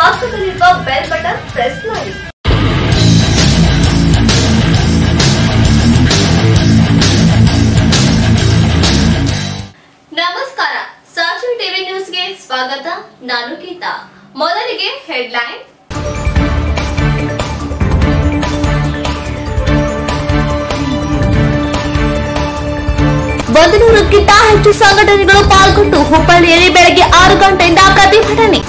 ಪಕ್ಕದಲ್ಲಿರುವ bell button press ಮಾಡಿ. ನಮಸ್ಕಾರ. ಸಾಕ್ಷಿ ಟಿವಿ ನ್ಯೂಸ್ಗೆ ಸ್ವಾಗತ. ನಾನು ಗೀತಾ. ಮೊದಲಿಗೆ ಹೆಡ್ಲೈನ್ ಒಂದು ನೂರಕ್ಕಿಂತ ಹೆಚ್ಚು ಸಂಘಟನೆಗಳು ಪಾಲ್ಗೊಂಡು ಹುಬ್ಬಳ್ಳಿಯಲ್ಲಿ ಬೆಳಗ್ಗೆ ಆರು ಗಂಟೆಯಿಂದ ಪ್ರತಿಭಟನೆ.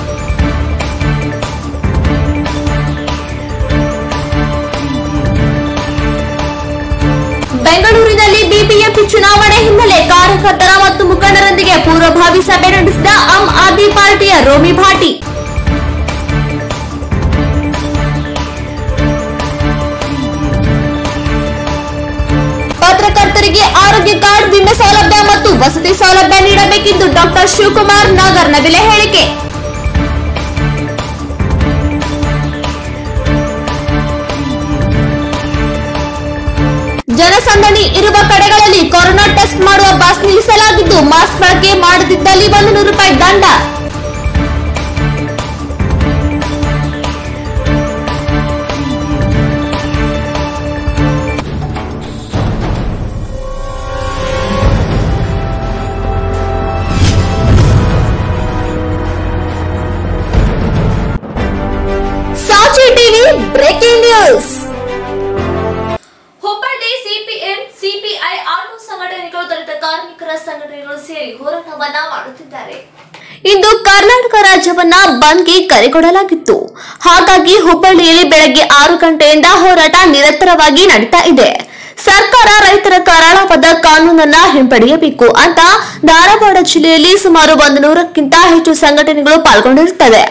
ಬೆಂಗಳೂರಿನಲ್ಲಿ ಬಿಬಿಎಂಪಿ ಚುನಾವಣೆ ಹಿನ್ನೆಲೆ ಕಾರ್ಯಕರ್ತರ ಮತ್ತು ಮುಖಂಡರೊಂದಿಗೆ ಪೂರ್ವಭಾವಿ ಸಭೆ ನಡೆಸಿದ ಆಮ್ ಆದ್ಮಿ ಪಾರ್ಟಿಯ ರೋಮಿ ಭಾಟಿ. ಪತ್ರಕರ್ತರಿಗೆ ಆರೋಗ್ಯ ಕಾರ್ಡ್ ವಿಮೆ ಸೌಲಭ್ಯ ಮತ್ತು ವಸತಿ ಸೌಲಭ್ಯ ನೀಡಬೇಕೆಂದು ಡಾಕ್ಟರ್ ಶಿವಕುಮಾರ್ ನಾಗರ್ ನವಿಲೆ ಹೇಳಿಕೆ. ಜನಸಂದಣಿ ಇರುವ ಕಡೆಗಳಲ್ಲಿ ಕೊರೋನಾ ಟೆಸ್ಟ್ ಮಾಡುವ ಬಸ್ ನಿಲ್ಲಿಸಲಾಗಿದ್ದು, ಮಾಸ್ಕ್ ಬಳಕೆ ಮಾಡದಿದ್ದಲ್ಲಿ ಒಂದು ನೂರು ರೂಪಾಯಿ ದಂಡ. ಸಂಘಟನೆಗಳು ಸೇರಿ ಹೋರಾಟವನ್ನ ಮಾಡುತ್ತಿದ್ದಾರೆ. ಇಂದು ಕರ್ನಾಟಕ ರಾಜ್ಯವನ್ನ ಬಂದ್ಗೆ ಕರೆ ಕೊಡಲಾಗಿತ್ತು. ಹಾಗಾಗಿ ಹುಬ್ಬಳ್ಳಿಯಲ್ಲಿ ಬೆಳಗ್ಗೆ ಆರು ಗಂಟೆಯಿಂದ ಹೋರಾಟ ನಿರಂತರವಾಗಿ ನಡೀತಾ ಇದೆ. ಸರ್ಕಾರ ರೈತರ ಕರಾಳವಾದ ಕಾನೂನನ್ನ ಹಿಂಪಡೆಯಬೇಕು ಅಂತ ಧಾರವಾಡ ಜಿಲ್ಲೆಯಲ್ಲಿ ಸುಮಾರು ಒಂದು ನೂರಕ್ಕಿಂತ ಹೆಚ್ಚು ಸಂಘಟನೆಗಳು ಪಾಲ್ಗೊಂಡಿರುತ್ತವೆ.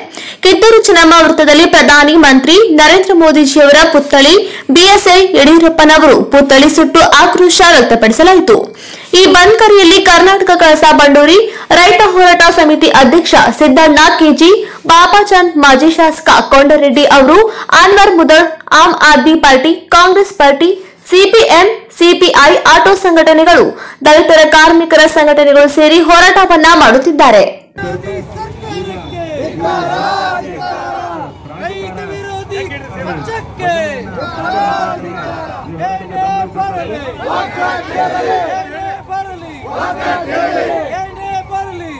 ಕಿತ್ತೂರು ಚೆನ್ನಮ್ಮ ವೃತ್ತದಲ್ಲಿ ಪ್ರಧಾನಿ ಮಂತ್ರಿ ನರೇಂದ್ರ ಮೋದಿಜಿಯವರ ಪುತ್ಥಳಿ ಬಿಎಸ್ಐ ಯಡಿಯೂರಪ್ಪನವರು ಪುತ್ಥಳಿ ಸುಟ್ಟು ಆಕ್ರೋಶ ವ್ಯಕ್ತಪಡಿಸಲಾಯಿತು. ಈ ಬಂದ್ ಕರೆಯಲ್ಲಿ ಕರ್ನಾಟಕ ಕಳಸಾ ಬಂಡೂರಿ, ರೈತ ಹೋರಾಟ ಸಮಿತಿ ಅಧ್ಯಕ್ಷ ಸಿದ್ದಣ್ಣ ಕೆಜಿ, ಬಾಬಾಚಂದ್ ಮಾಜಿ ಶಾಸಕ ಕೊಂಡರೆಡ್ಡಿ ಅವರು, Anwar Mudal, Aam Aadmi party, Congress party CPM CPI auto ಸಂಘಟನೆಗಳು ದಲಿತರ ಕಾರ್ಮಿಕರ ಸಂಘಟನೆಗಳು ಸೇರಿ ಹೋರಾಟವನ್ನ ಮಾಡುತ್ತಿದ್ದಾರೆ ರೈತ ವಿರೋಧಿ ಪಕ್ಷಕ್ಕೆ ಏನೇ ಬರಲಿ ಏನೇ ಬರಲಿ ಏನೇ ಬರಲಿ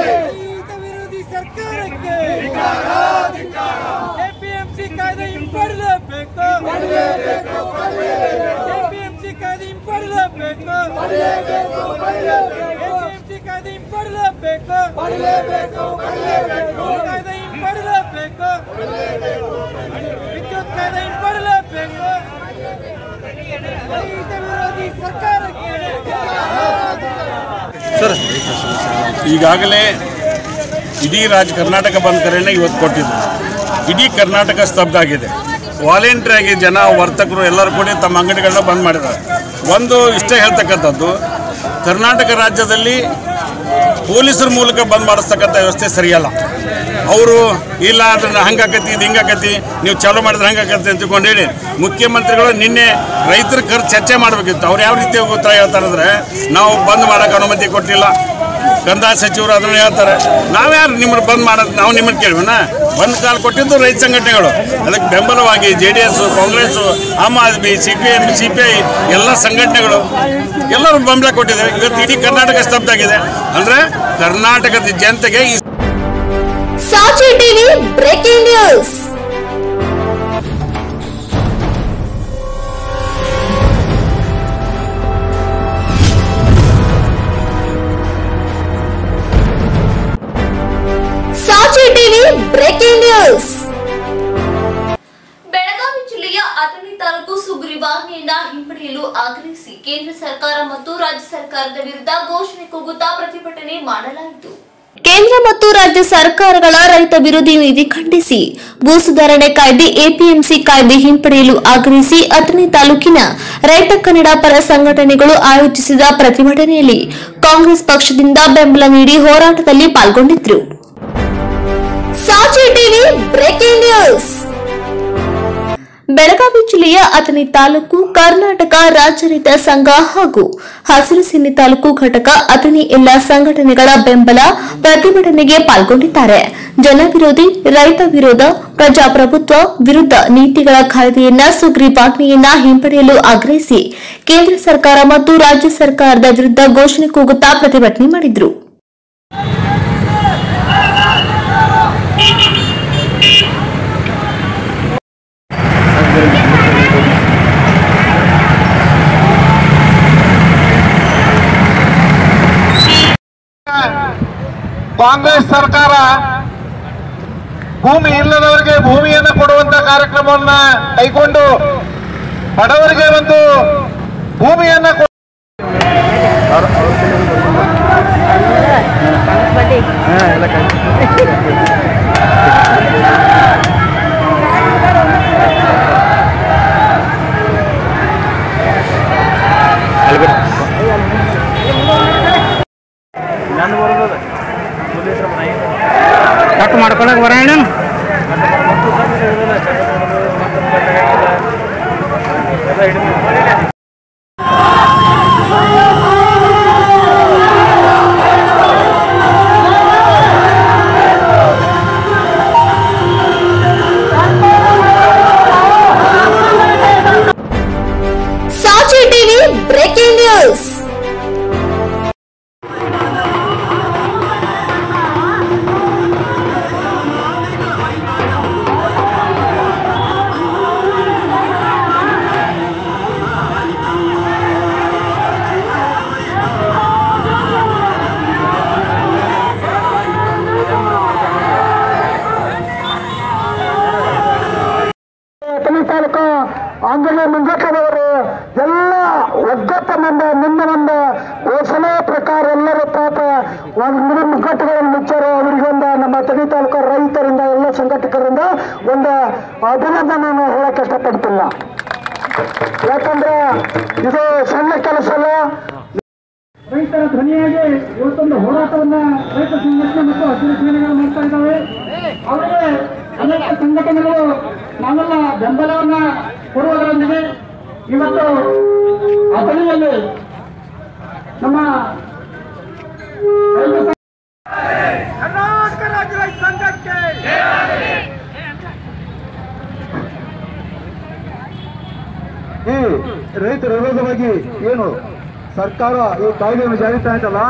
ರೈತ ವಿರೋಧಿ ಸರ್ಕಾರಕ್ಕೆ ಎಪಿಎಂಸಿ ಕಾಯ್ದೆ ಹಿಂಪಡೆಯಬೇಕು ಎಪಿಎಂಸಿ ಕಾಯ್ದೆ ಹಿಂಪಡೆಯಬೇಕು ಎಪಿಎಂಸಿ ಕಾಯ್ದೆ ಹಿಂಪಡೆಯಬೇಕು ಕಾಯ್ದೆ ಹಿಂಪಡೆಯಬೇಕು ವಿದ್ಯುತ್ ಕಾಯ್ದೆ ಹಿಂಪಡೆಯಬೇಕು ರೈತ ವಿರೋಧಿ ಸರ್ಕಾರಕ್ಕೆ ಸರ್ ಈಗಾಗಲೇ ಇಡೀ ರಾಜ್ಯ ಕರ್ನಾಟಕ ಬಂದ್ ಕರೆಯನ್ನು ಇವತ್ತು ಕೊಟ್ಟಿದ್ರು ಇಡೀ ಕರ್ನಾಟಕ ಸ್ತಬ್ಧ ಆಗಿದೆ. ವಾಲಂಟ್ರಿಯಾಗಿ ಜನ ವರ್ತಕರು ಎಲ್ಲರೂ ಕೂಡ ತಮ್ಮ ಅಂಗಡಿಗಳನ್ನ ಬಂದ್ ಮಾಡಿದ್ದಾರೆ. ಒಂದು ಇಷ್ಟೇ ಹೇಳ್ತಕ್ಕಂಥದ್ದು, ಕರ್ನಾಟಕ ರಾಜ್ಯದಲ್ಲಿ ಪೊಲೀಸರ ಮೂಲಕ ಬಂದ್ ಮಾಡಿಸ್ತಕ್ಕಂಥ ವ್ಯವಸ್ಥೆ ಸರಿಯಲ್ಲ. ಅವರು, ಇಲ್ಲ ಅದನ್ನ ಹಂಗಾಕತಿ ಇದು ಹಿಂಗಾಕತಿ ನೀವು ಚಾಲೂ ಮಾಡಿದ್ರೆ ಹಂಗಾಕತಿ ಅಂತ ಹೇಳಿ, ಮುಖ್ಯಮಂತ್ರಿಗಳು ನಿನ್ನೆ ರೈತರ ಖರ್ಚು ಚರ್ಚೆ ಮಾಡಬೇಕಿತ್ತು. ಅವ್ರು ಯಾವ ರೀತಿ ಉತ್ತರ ಹೇಳ್ತಾರೆ ಅಂದರೆ, ನಾವು ಬಂದ್ ಮಾಡೋಕೆ ಅನುಮತಿ ಕೊಟ್ಟಿಲ್ಲ. ಕಂದಾಯ ಸಚಿವರು ಅದನ್ನು ಹೇಳ್ತಾರೆ. ನಾವ್ಯಾರು ನಿಮ್ಮನ್ನು ಬಂದ್ ಮಾಡೋದು ನಾವು ನಿಮ್ಮನ್ನು ಕೇಳುವನ ಬಂದ್ ಕಾಲ್ ಕೊಟ್ಟಿದ್ದು ರೈತ ಸಂಘಟನೆಗಳು. ಅದಕ್ಕೆ ಬೆಂಬಲವಾಗಿ J D S Congress, Aam Aadmi C P M C P I ಎಲ್ಲ ಸಂಘಟನೆಗಳು ಎಲ್ಲರೂ ಬೆಂಬಲ ಕೊಟ್ಟಿದ್ದಾರೆ. ಇವತ್ತು ಇಡೀ ಕರ್ನಾಟಕ ಸ್ತಬ್ಧ ಆಗಿದೆ. ಅಂದರೆ ಕರ್ನಾಟಕದ ಜನತೆಗೆ Sachi TV breaking news breaking news. Belagavi ಜಿಲ್ಲೆಯ ಅಥಣಿ ತಾಲೂಕು ಸುಗ್ರೀವಾಜ್ಞೆಯನ್ನ ಹಿಂಪಡೆಯಲು ಆಗ್ರಹಿಸಿ ಕೇಂದ್ರ ಸರ್ಕಾರ ಮತ್ತು ರಾಜ್ಯ ಸರ್ಕಾರದ ವಿರುದ್ಧ ಘೋಷಣೆ ಕೂಗುತ್ತಾ ಪ್ರತಿಭಟನೆ ಮಾಡಲಾಯಿತು. ಕೇಂದ್ರ ಮತ್ತು ರಾಜ್ಯ ಸರ್ಕಾರಗಳ ರೈತ ವಿರೋಧಿ ನೀತಿ ಖಂಡಿಸಿ ಭೂ ಸುಧಾರಣೆ ಕಾಯ್ದೆ ಎಪಿಎಂಸಿ ಕಾಯ್ದೆ ಹಿಂಪಡೆಯಲು ಆಗ್ರಹಿಸಿ ಅಥಣಿ ತಾಲೂಕಿನ ರೈತ ಕನ್ನಡ ಪರ ಸಂಘಟನೆಗಳು ಆಯೋಜಿಸಿದ ಪ್ರತಿಭಟನೆಯಲ್ಲಿ ಕಾಂಗ್ರೆಸ್ ಪಕ್ಷದಿಂದ ಬೆಂಬಲ ನೀಡಿ ಹೋರಾಟದಲ್ಲಿ ಪಾಲ್ಗೊಂಡಿದ್ರು ಟಿವಿ ಬ್ರೇಕಿಂಗ್ ನ್ಯೂಸ್. ಬೆಳಗಾವಿ ಜಿಲ್ಲೆಯ ಅಥಣಿ ತಾಲೂಕು ಕರ್ನಾಟಕ ರಾಜ್ಯ ರೈತ ಸಂಘ ಹಾಗೂ ಹಸಿರು ಸೇನೆ ತಾಲೂಕು ಘಟಕ ಅಥಣಿ ಎಲ್ಲ ಸಂಘಟನೆಗಳ ಬೆಂಬಲ ಪ್ರತಿಭಟನೆಗೆ ಪಾಲ್ಗೊಂಡಿದ್ದಾರೆ. ಜನವಿರೋಧಿ, ರೈತ ವಿರೋಧ, ಪ್ರಜಾಪ್ರಭುತ್ವ ವಿರುದ್ಧ ನೀತಿಗಳ ಕಾಯ್ದೆಯನ್ನ ಸುಗ್ರೀವಾಜ್ಞೆಯನ್ನ ಹಿಂಪಡೆಯಲು ಆಗ್ರಹಿಸಿ ಕೇಂದ್ರ ಸರ್ಕಾರ ಮತ್ತು ರಾಜ್ಯ ಸರ್ಕಾರದ ವಿರುದ್ಧ ಘೋಷಣೆ ಕೂಗುತ್ತಾ ಪ್ರತಿಭಟನೆ ಮಾಡಿದ್ರು. ಕಾಂಗ್ರೆಸ್ ಸರ್ಕಾರ ಭೂಮಿ ಇಲ್ಲದವರಿಗೆ ಭೂಮಿಯನ್ನು ಕೊಡುವಂತ ಕಾರ್ಯಕ್ರಮವನ್ನ ಕೈಗೊಂಡು ಬಡವರಿಗೆ ಒಂದು ಭೂಮಿಯನ್ನ ಕೊ- ಕಟ್ ಮಾಡ್ಕೊಳಕ್ ಬರೋಣ ಸಾಚಿ ರೈತರ ವಿರೋಧವಾಗಿ ಏನು ಸರ್ಕಾರ ಈ ಕಾಯ್ದೆಯನ್ನು ಜಾರಿ ತಾಯ್ತಲ್ಲ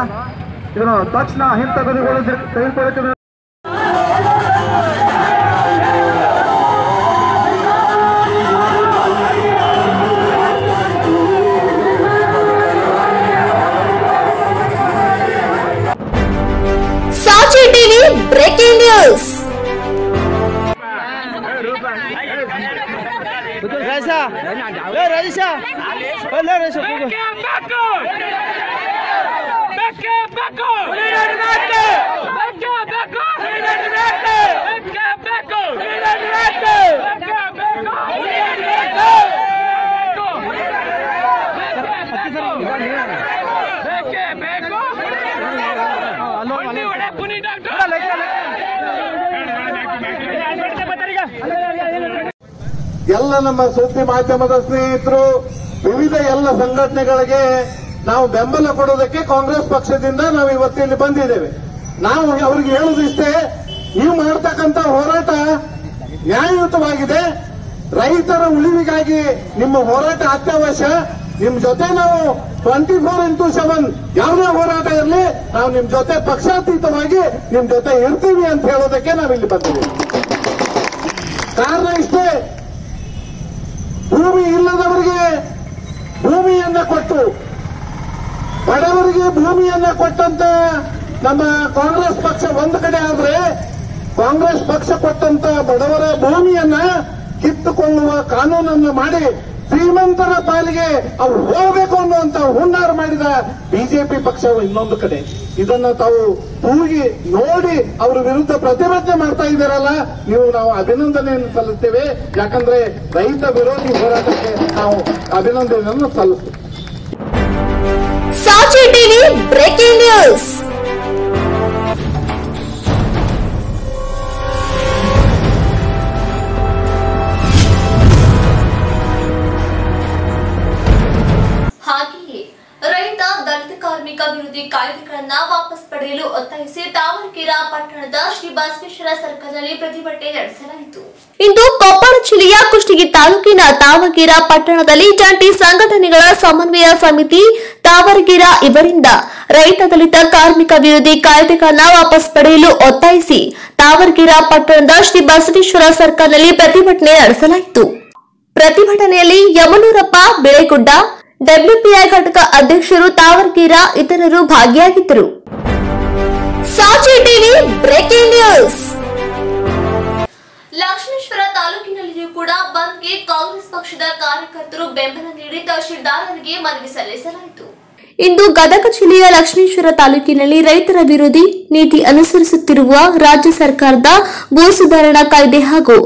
ಇದನ್ನು ತಕ್ಷಣ ಹಿಂತೆಗೆದುಕೊಳ್ಳ ತೆಗೆದುಕೊಳ್ಳುತ್ತದೆ ಸಾಚಿ ನಮ್ಮ ಸುದ್ದಿ ಮಾಧ್ಯಮದ ಸ್ನೇಹಿತರು, ವಿವಿಧ ಎಲ್ಲ ಸಂಘಟನೆಗಳಿಗೆ ನಾವು ಬೆಂಬಲ ಕೊಡೋದಕ್ಕೆ ಕಾಂಗ್ರೆಸ್ ಪಕ್ಷದಿಂದ ನಾವು ಇವತ್ತು ಇಲ್ಲಿ ಬಂದಿದ್ದೇವೆ. ನಾವು ಅವರಿಗೆ ಹೇಳುದಿಷ್ಟೇ ನೀವು ಮಾಡ್ತಕ್ಕಂಥ ಹೋರಾಟ ನ್ಯಾಯಯುತವಾಗಿದೆ. ರೈತರ ಉಳಿವಿಗಾಗಿ ನಿಮ್ಮ ಹೋರಾಟ ಅತ್ಯವಶ್ಯ. ನಿಮ್ ಜೊತೆ ನಾವು ಟ್ವೆಂಟಿ ಫೋರ್ ಇಂಟು ಸೆವೆನ್ ಯಾವುದೇ ಹೋರಾಟ ಇರಲಿ, ನಾವು ನಿಮ್ ಜೊತೆ ಪಕ್ಷಾತೀತವಾಗಿ ನಿಮ್ ಜೊತೆ ಇರ್ತೀವಿ ಅಂತ ಹೇಳೋದಕ್ಕೆ ನಾವಿಲ್ಲಿ ಬಂದಿದ್ದೀವಿ. ಕಾರಣ ಇಲ್ಲದವರಿಗೆ ಭೂಮಿಯನ್ನ ಕೊಟ್ಟು, ಬಡವರಿಗೆ ಭೂಮಿಯನ್ನ ಕೊಟ್ಟಂತ ನಮ್ಮ ಕಾಂಗ್ರೆಸ್ ಪಕ್ಷ ಒಂದು ಕಡೆ ಆದ್ರೆ, ಕಾಂಗ್ರೆಸ್ ಪಕ್ಷ ಕೊಟ್ಟಂತ ಬಡವರ ಭೂಮಿಯನ್ನ ಕಿತ್ತುಕೊಳ್ಳುವ ಕಾನೂನನ್ನು ಮಾಡಿ ಶ್ರೀಮಂತರ ಪಾಲಿಗೆ ಅವ್ರು ಹೋಗಬೇಕು ಅನ್ನುವಂತ ಹುನ್ನಾರ ಮಾಡಿದ ಬಿಜೆಪಿ ಪಕ್ಷವು ಇನ್ನೊಂದು ಕಡೆ. ಇದನ್ನ ತಾವು ಕೂಗಿ ನೋಡಿ ಅವರ ವಿರುದ್ಧ ಪ್ರತಿಭಟನೆ ಮಾಡ್ತಾ ಇದ್ದಾರಲ್ಲ, ನೀವು ನಾವು ಅಭಿನಂದನೆಯನ್ನು ಸಲ್ಲಿಸ್ತೇವೆ. ಯಾಕಂದ್ರೆ ರೈತ ವಿರೋಧಿ ಹೋರಾಟಕ್ಕೆ ನಾವು ಅಭಿನಂದನೆಯನ್ನು ಸಲ್ಲಿಸ್ತೇವೆ. TV breaking news. ಸರ್ಕಲ್ನಲ್ಲಿ ಪ್ರತಿಭಟನೆ ನಡೆಸಲಾಯಿತು. ಇಂದು ಕೊಪ್ಪಳ ಜಿಲ್ಲೆಯ ಕುಷ್ಟಗಿ ತಾಲೂಕಿನ ತಾವಗಿರ ಪಟ್ಟಣದಲ್ಲಿ ಜಂಟಿ ಸಂಘಟನೆಗಳ ಸಮನ್ವಯ ಸಮಿತಿ ತಾವರಗಿರ ಇವರಿಂದ ರೈತ ದಲಿತ ಕಾರ್ಮಿಕ ವಿರೋಧಿ ಕಾಯ್ದೆಗಳನ್ನ ವಾಪಸ್ ಪಡೆಯಲು ಒತ್ತಾಯಿಸಿ ತಾವರಗಿರ ಪಟ್ಟಣದ ಶ್ರೀ ಬಸವೇಶ್ವರ ಸರ್ಕಲ್ನಲ್ಲಿ ಪ್ರತಿಭಟನೆ ನಡೆಸಲಾಯಿತು. ಪ್ರತಿಭಟನೆಯಲ್ಲಿ ಯಮನೂರಪ್ಪ ಬೆಳೆಗುಡ್ಡ ಡಬ್ಲ್ಯೂಪಿಐ ಘಟಕ ಅಧ್ಯಕ್ಷರು ತಾವರ್ಗಿರ ಇತರರು ಭಾಗಿಯಾಗಿದ್ದರು. ಸಾಚಿ ಟಿವಿ ಬ್ರೇಕಿಂಗ್ ನ್ಯೂಸ್. ಲಕ್ಷ್ಮೇಶ್ವರ ತಾಲೂಕಿನಲ್ಲಿಯೂ ಕೂಡ ಬಂದ್ಗೆ ಕಾಂಗ್ರೆಸ್ ಪಕ್ಷದ ಕಾರ್ಯಕರ್ತರು ಬೆಂಬಲ ನೀಡಿ ತಹಶೀಲ್ದಾರರಿಗೆ ಮನವಿ ಸಲ್ಲಿಸಲಾಯಿತು. ಇಂದು ಗದಗ ಜಿಲ್ಲೆಯ ಲಕ್ಷ್ಮೇಶ್ವರ ತಾಲೂಕಿನಲ್ಲಿ ರೈತರ ವಿರೋಧಿ ನೀತಿ ಅನುಸರಿಸುತ್ತಿರುವ ರಾಜ್ಯ ಸರ್ಕಾರದ ಭೂ ಸುಧಾರಣಾ ಕಾಯ್ದೆ ಹಾಗೂ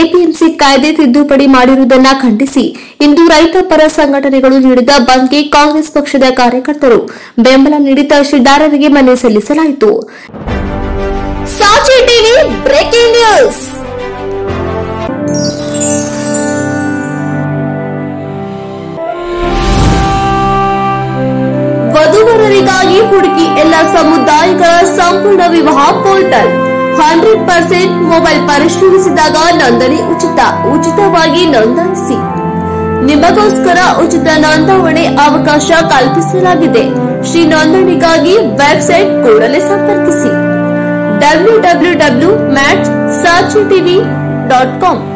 ಎಪಿಎಂಸಿ ಕಾಯ್ದೆ ತಿದ್ದುಪಡಿ ಮಾಡಿರುವುದನ್ನು ಖಂಡಿಸಿ ಇಂದು ರೈತ ಪರ ಸಂಘಟನೆಗಳು ನೀಡಿದ ಬಂದ್ಗೆ ಕಾಂಗ್ರೆಸ್ ಪಕ್ಷದ ಕಾರ್ಯಕರ್ತರು ಬೆಂಬಲ ನೀಡಿ ತಹಶೀಲ್ದಾರರಿಗೆ ಮನವಿ ಸಲ್ಲಿಸಲಾಯಿತು. ವಧುವರರಿಗಾಗಿ ಹುಡುಕಿ ಎಲ್ಲ ಸಮುದಾಯಗಳ ಸಂಪೂರ್ಣ ವಿವಾಹ ಪೋರ್ಟಲ್. ಹಂಡ್ರೆಡ್ ಪರ್ಸೆಂಟ್ ಮೊಬೈಲ್ ಪರಿಶೀಲಿಸಿದಾಗ ನೋಂದಣಿ ಉಚಿತ, ಉಚಿತವಾಗಿ ನೋಂದಾಯಿಸಿ ನಿಮಗೋಸ್ಕರ ಉಚಿತ ನೋಂದಾವಣೆ ಅವಕಾಶ ಕಲ್ಪಿಸಲಾಗಿದೆ. ಶ್ರೀ ನೋಂದಣಿಗಾಗಿ ವೆಬ್ಸೈಟ್ ಕೂಡಲೇ ಸಂಪರ್ಕಿಸಿ. W W W match Sachi TV dot com.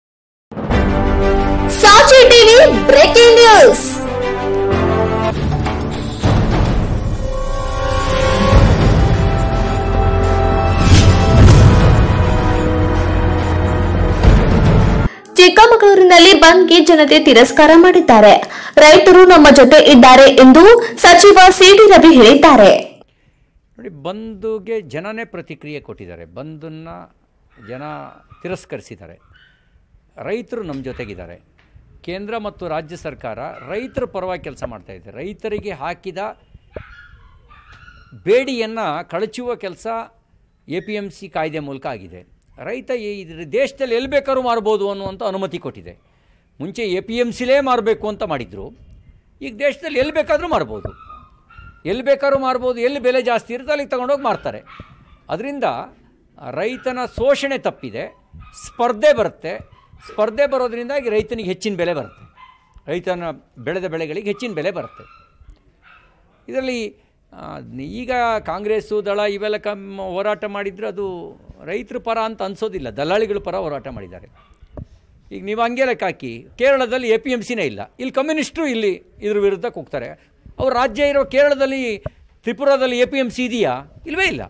Sachi TV breaking news ಚಿಕ್ಕಮಗಳೂರಿನಲ್ಲಿ ಬಂದ್ಗೆ ಜನತೆ ತಿರಸ್ಕಾರ ಮಾಡಿದ್ದಾರೆ. ರೈತರು ನಮ್ಮ ಜೊತೆ ಇದ್ದಾರೆ ಎಂದು ಸಚಿವ ಸಿಡಿ ರವಿ ಹೇಳಿದ್ದಾರೆ. ನೋಡಿ, ಬಂದುಗೆ ಜನನೇ ಪ್ರತಿಕ್ರಿಯೆ ಕೊಟ್ಟಿದ್ದಾರೆ. ಬಂದನ್ನು ಜನ ತಿರಸ್ಕರಿಸಿದ್ದಾರೆ. ರೈತರು ನಮ್ಮ ಜೊತೆಗಿದ್ದಾರೆ. ಕೇಂದ್ರ ಮತ್ತು ರಾಜ್ಯ ಸರ್ಕಾರ ರೈತರ ಪರವಾಗಿ ಕೆಲಸ ಮಾಡ್ತಾ ಇದೆ. ರೈತರಿಗೆ ಹಾಕಿದ ಬೇಡಿಯನ್ನು ಕಳಚುವ ಕೆಲಸ ಎ ಪಿ ಎಂ ಸಿ ಕಾಯ್ದೆ ಮೂಲಕ ಆಗಿದೆ. ರೈತ ಇದ್ರ ದೇಶದಲ್ಲಿ ಎಲ್ಲಿ ಬೇಕಾದ್ರೂ ಮಾರ್ಬೋದು ಅನ್ನುವಂಥ ಅನುಮತಿ ಕೊಟ್ಟಿದೆ. ಮುಂಚೆ ಎ ಪಿ ಎಂ ಸಿಲೇ ಮಾರಬೇಕು ಅಂತ ಮಾಡಿದರು. ಈಗ ದೇಶದಲ್ಲಿ ಎಲ್ಲಿ ಬೇಕಾದರೂ ಮಾರ್ಬೋದು. ಎಲ್ಲಿ ಬೇಕಾದ್ರೂ ಮಾರ್ಬೋದು, ಎಲ್ಲಿ ಬೆಲೆ ಜಾಸ್ತಿ ಇರುತ್ತೆ ಅಲ್ಲಿಗೆ ತಗೊಂಡೋಗಿ ಮಾರ್ತಾರೆ. ಅದರಿಂದ ರೈತನ ಶೋಷಣೆ ತಪ್ಪಿದೆ, ಸ್ಪರ್ಧೆ ಬರುತ್ತೆ ಸ್ಪರ್ಧೆ ಬರೋದರಿಂದಾಗಿ ರೈತನಿಗೆ ಹೆಚ್ಚಿನ ಬೆಲೆ ಬರುತ್ತೆ. ರೈತನ ಬೆಳೆದ ಬೆಳೆಗಳಿಗೆ ಹೆಚ್ಚಿನ ಬೆಲೆ ಬರುತ್ತೆ. ಇದರಲ್ಲಿ ಈಗ ಕಾಂಗ್ರೆಸ್ಸು, ದಳ ಇವೆಲ್ಲ ಕಮ್ ಹೋರಾಟ ಮಾಡಿದರೆ ಅದು ರೈತರ ಪರ ಅಂತ ಅನಿಸೋದಿಲ್ಲ. ದಲ್ಲಾಳಿಗಳ ಪರ ಹೋರಾಟ ಮಾಡಿದ್ದಾರೆ. ಈಗ ನೀವು ಹಂಗೆ ಲೆಕ್ಕ ಕೇರಳದಲ್ಲಿ ಎ ಪಿ ಎಂ ಸಿನೇ ಇಲ್ಲ. ಇಲ್ಲಿ ಕಮ್ಯುನಿಸ್ಟರು ಇಲ್ಲಿ ಇದ್ರ ವಿರುದ್ಧ ಕೂಗ್ತಾರೆ. ಅವ್ರ ರಾಜ್ಯ ಇರೋ ಕೇರಳದಲ್ಲಿ, ತ್ರಿಪುರಾದಲ್ಲಿ ಎ ಪಿ ಎಂ ಸಿ ಇದೆಯಾ? ಇಲ್ಲವೇ ಇಲ್ಲ.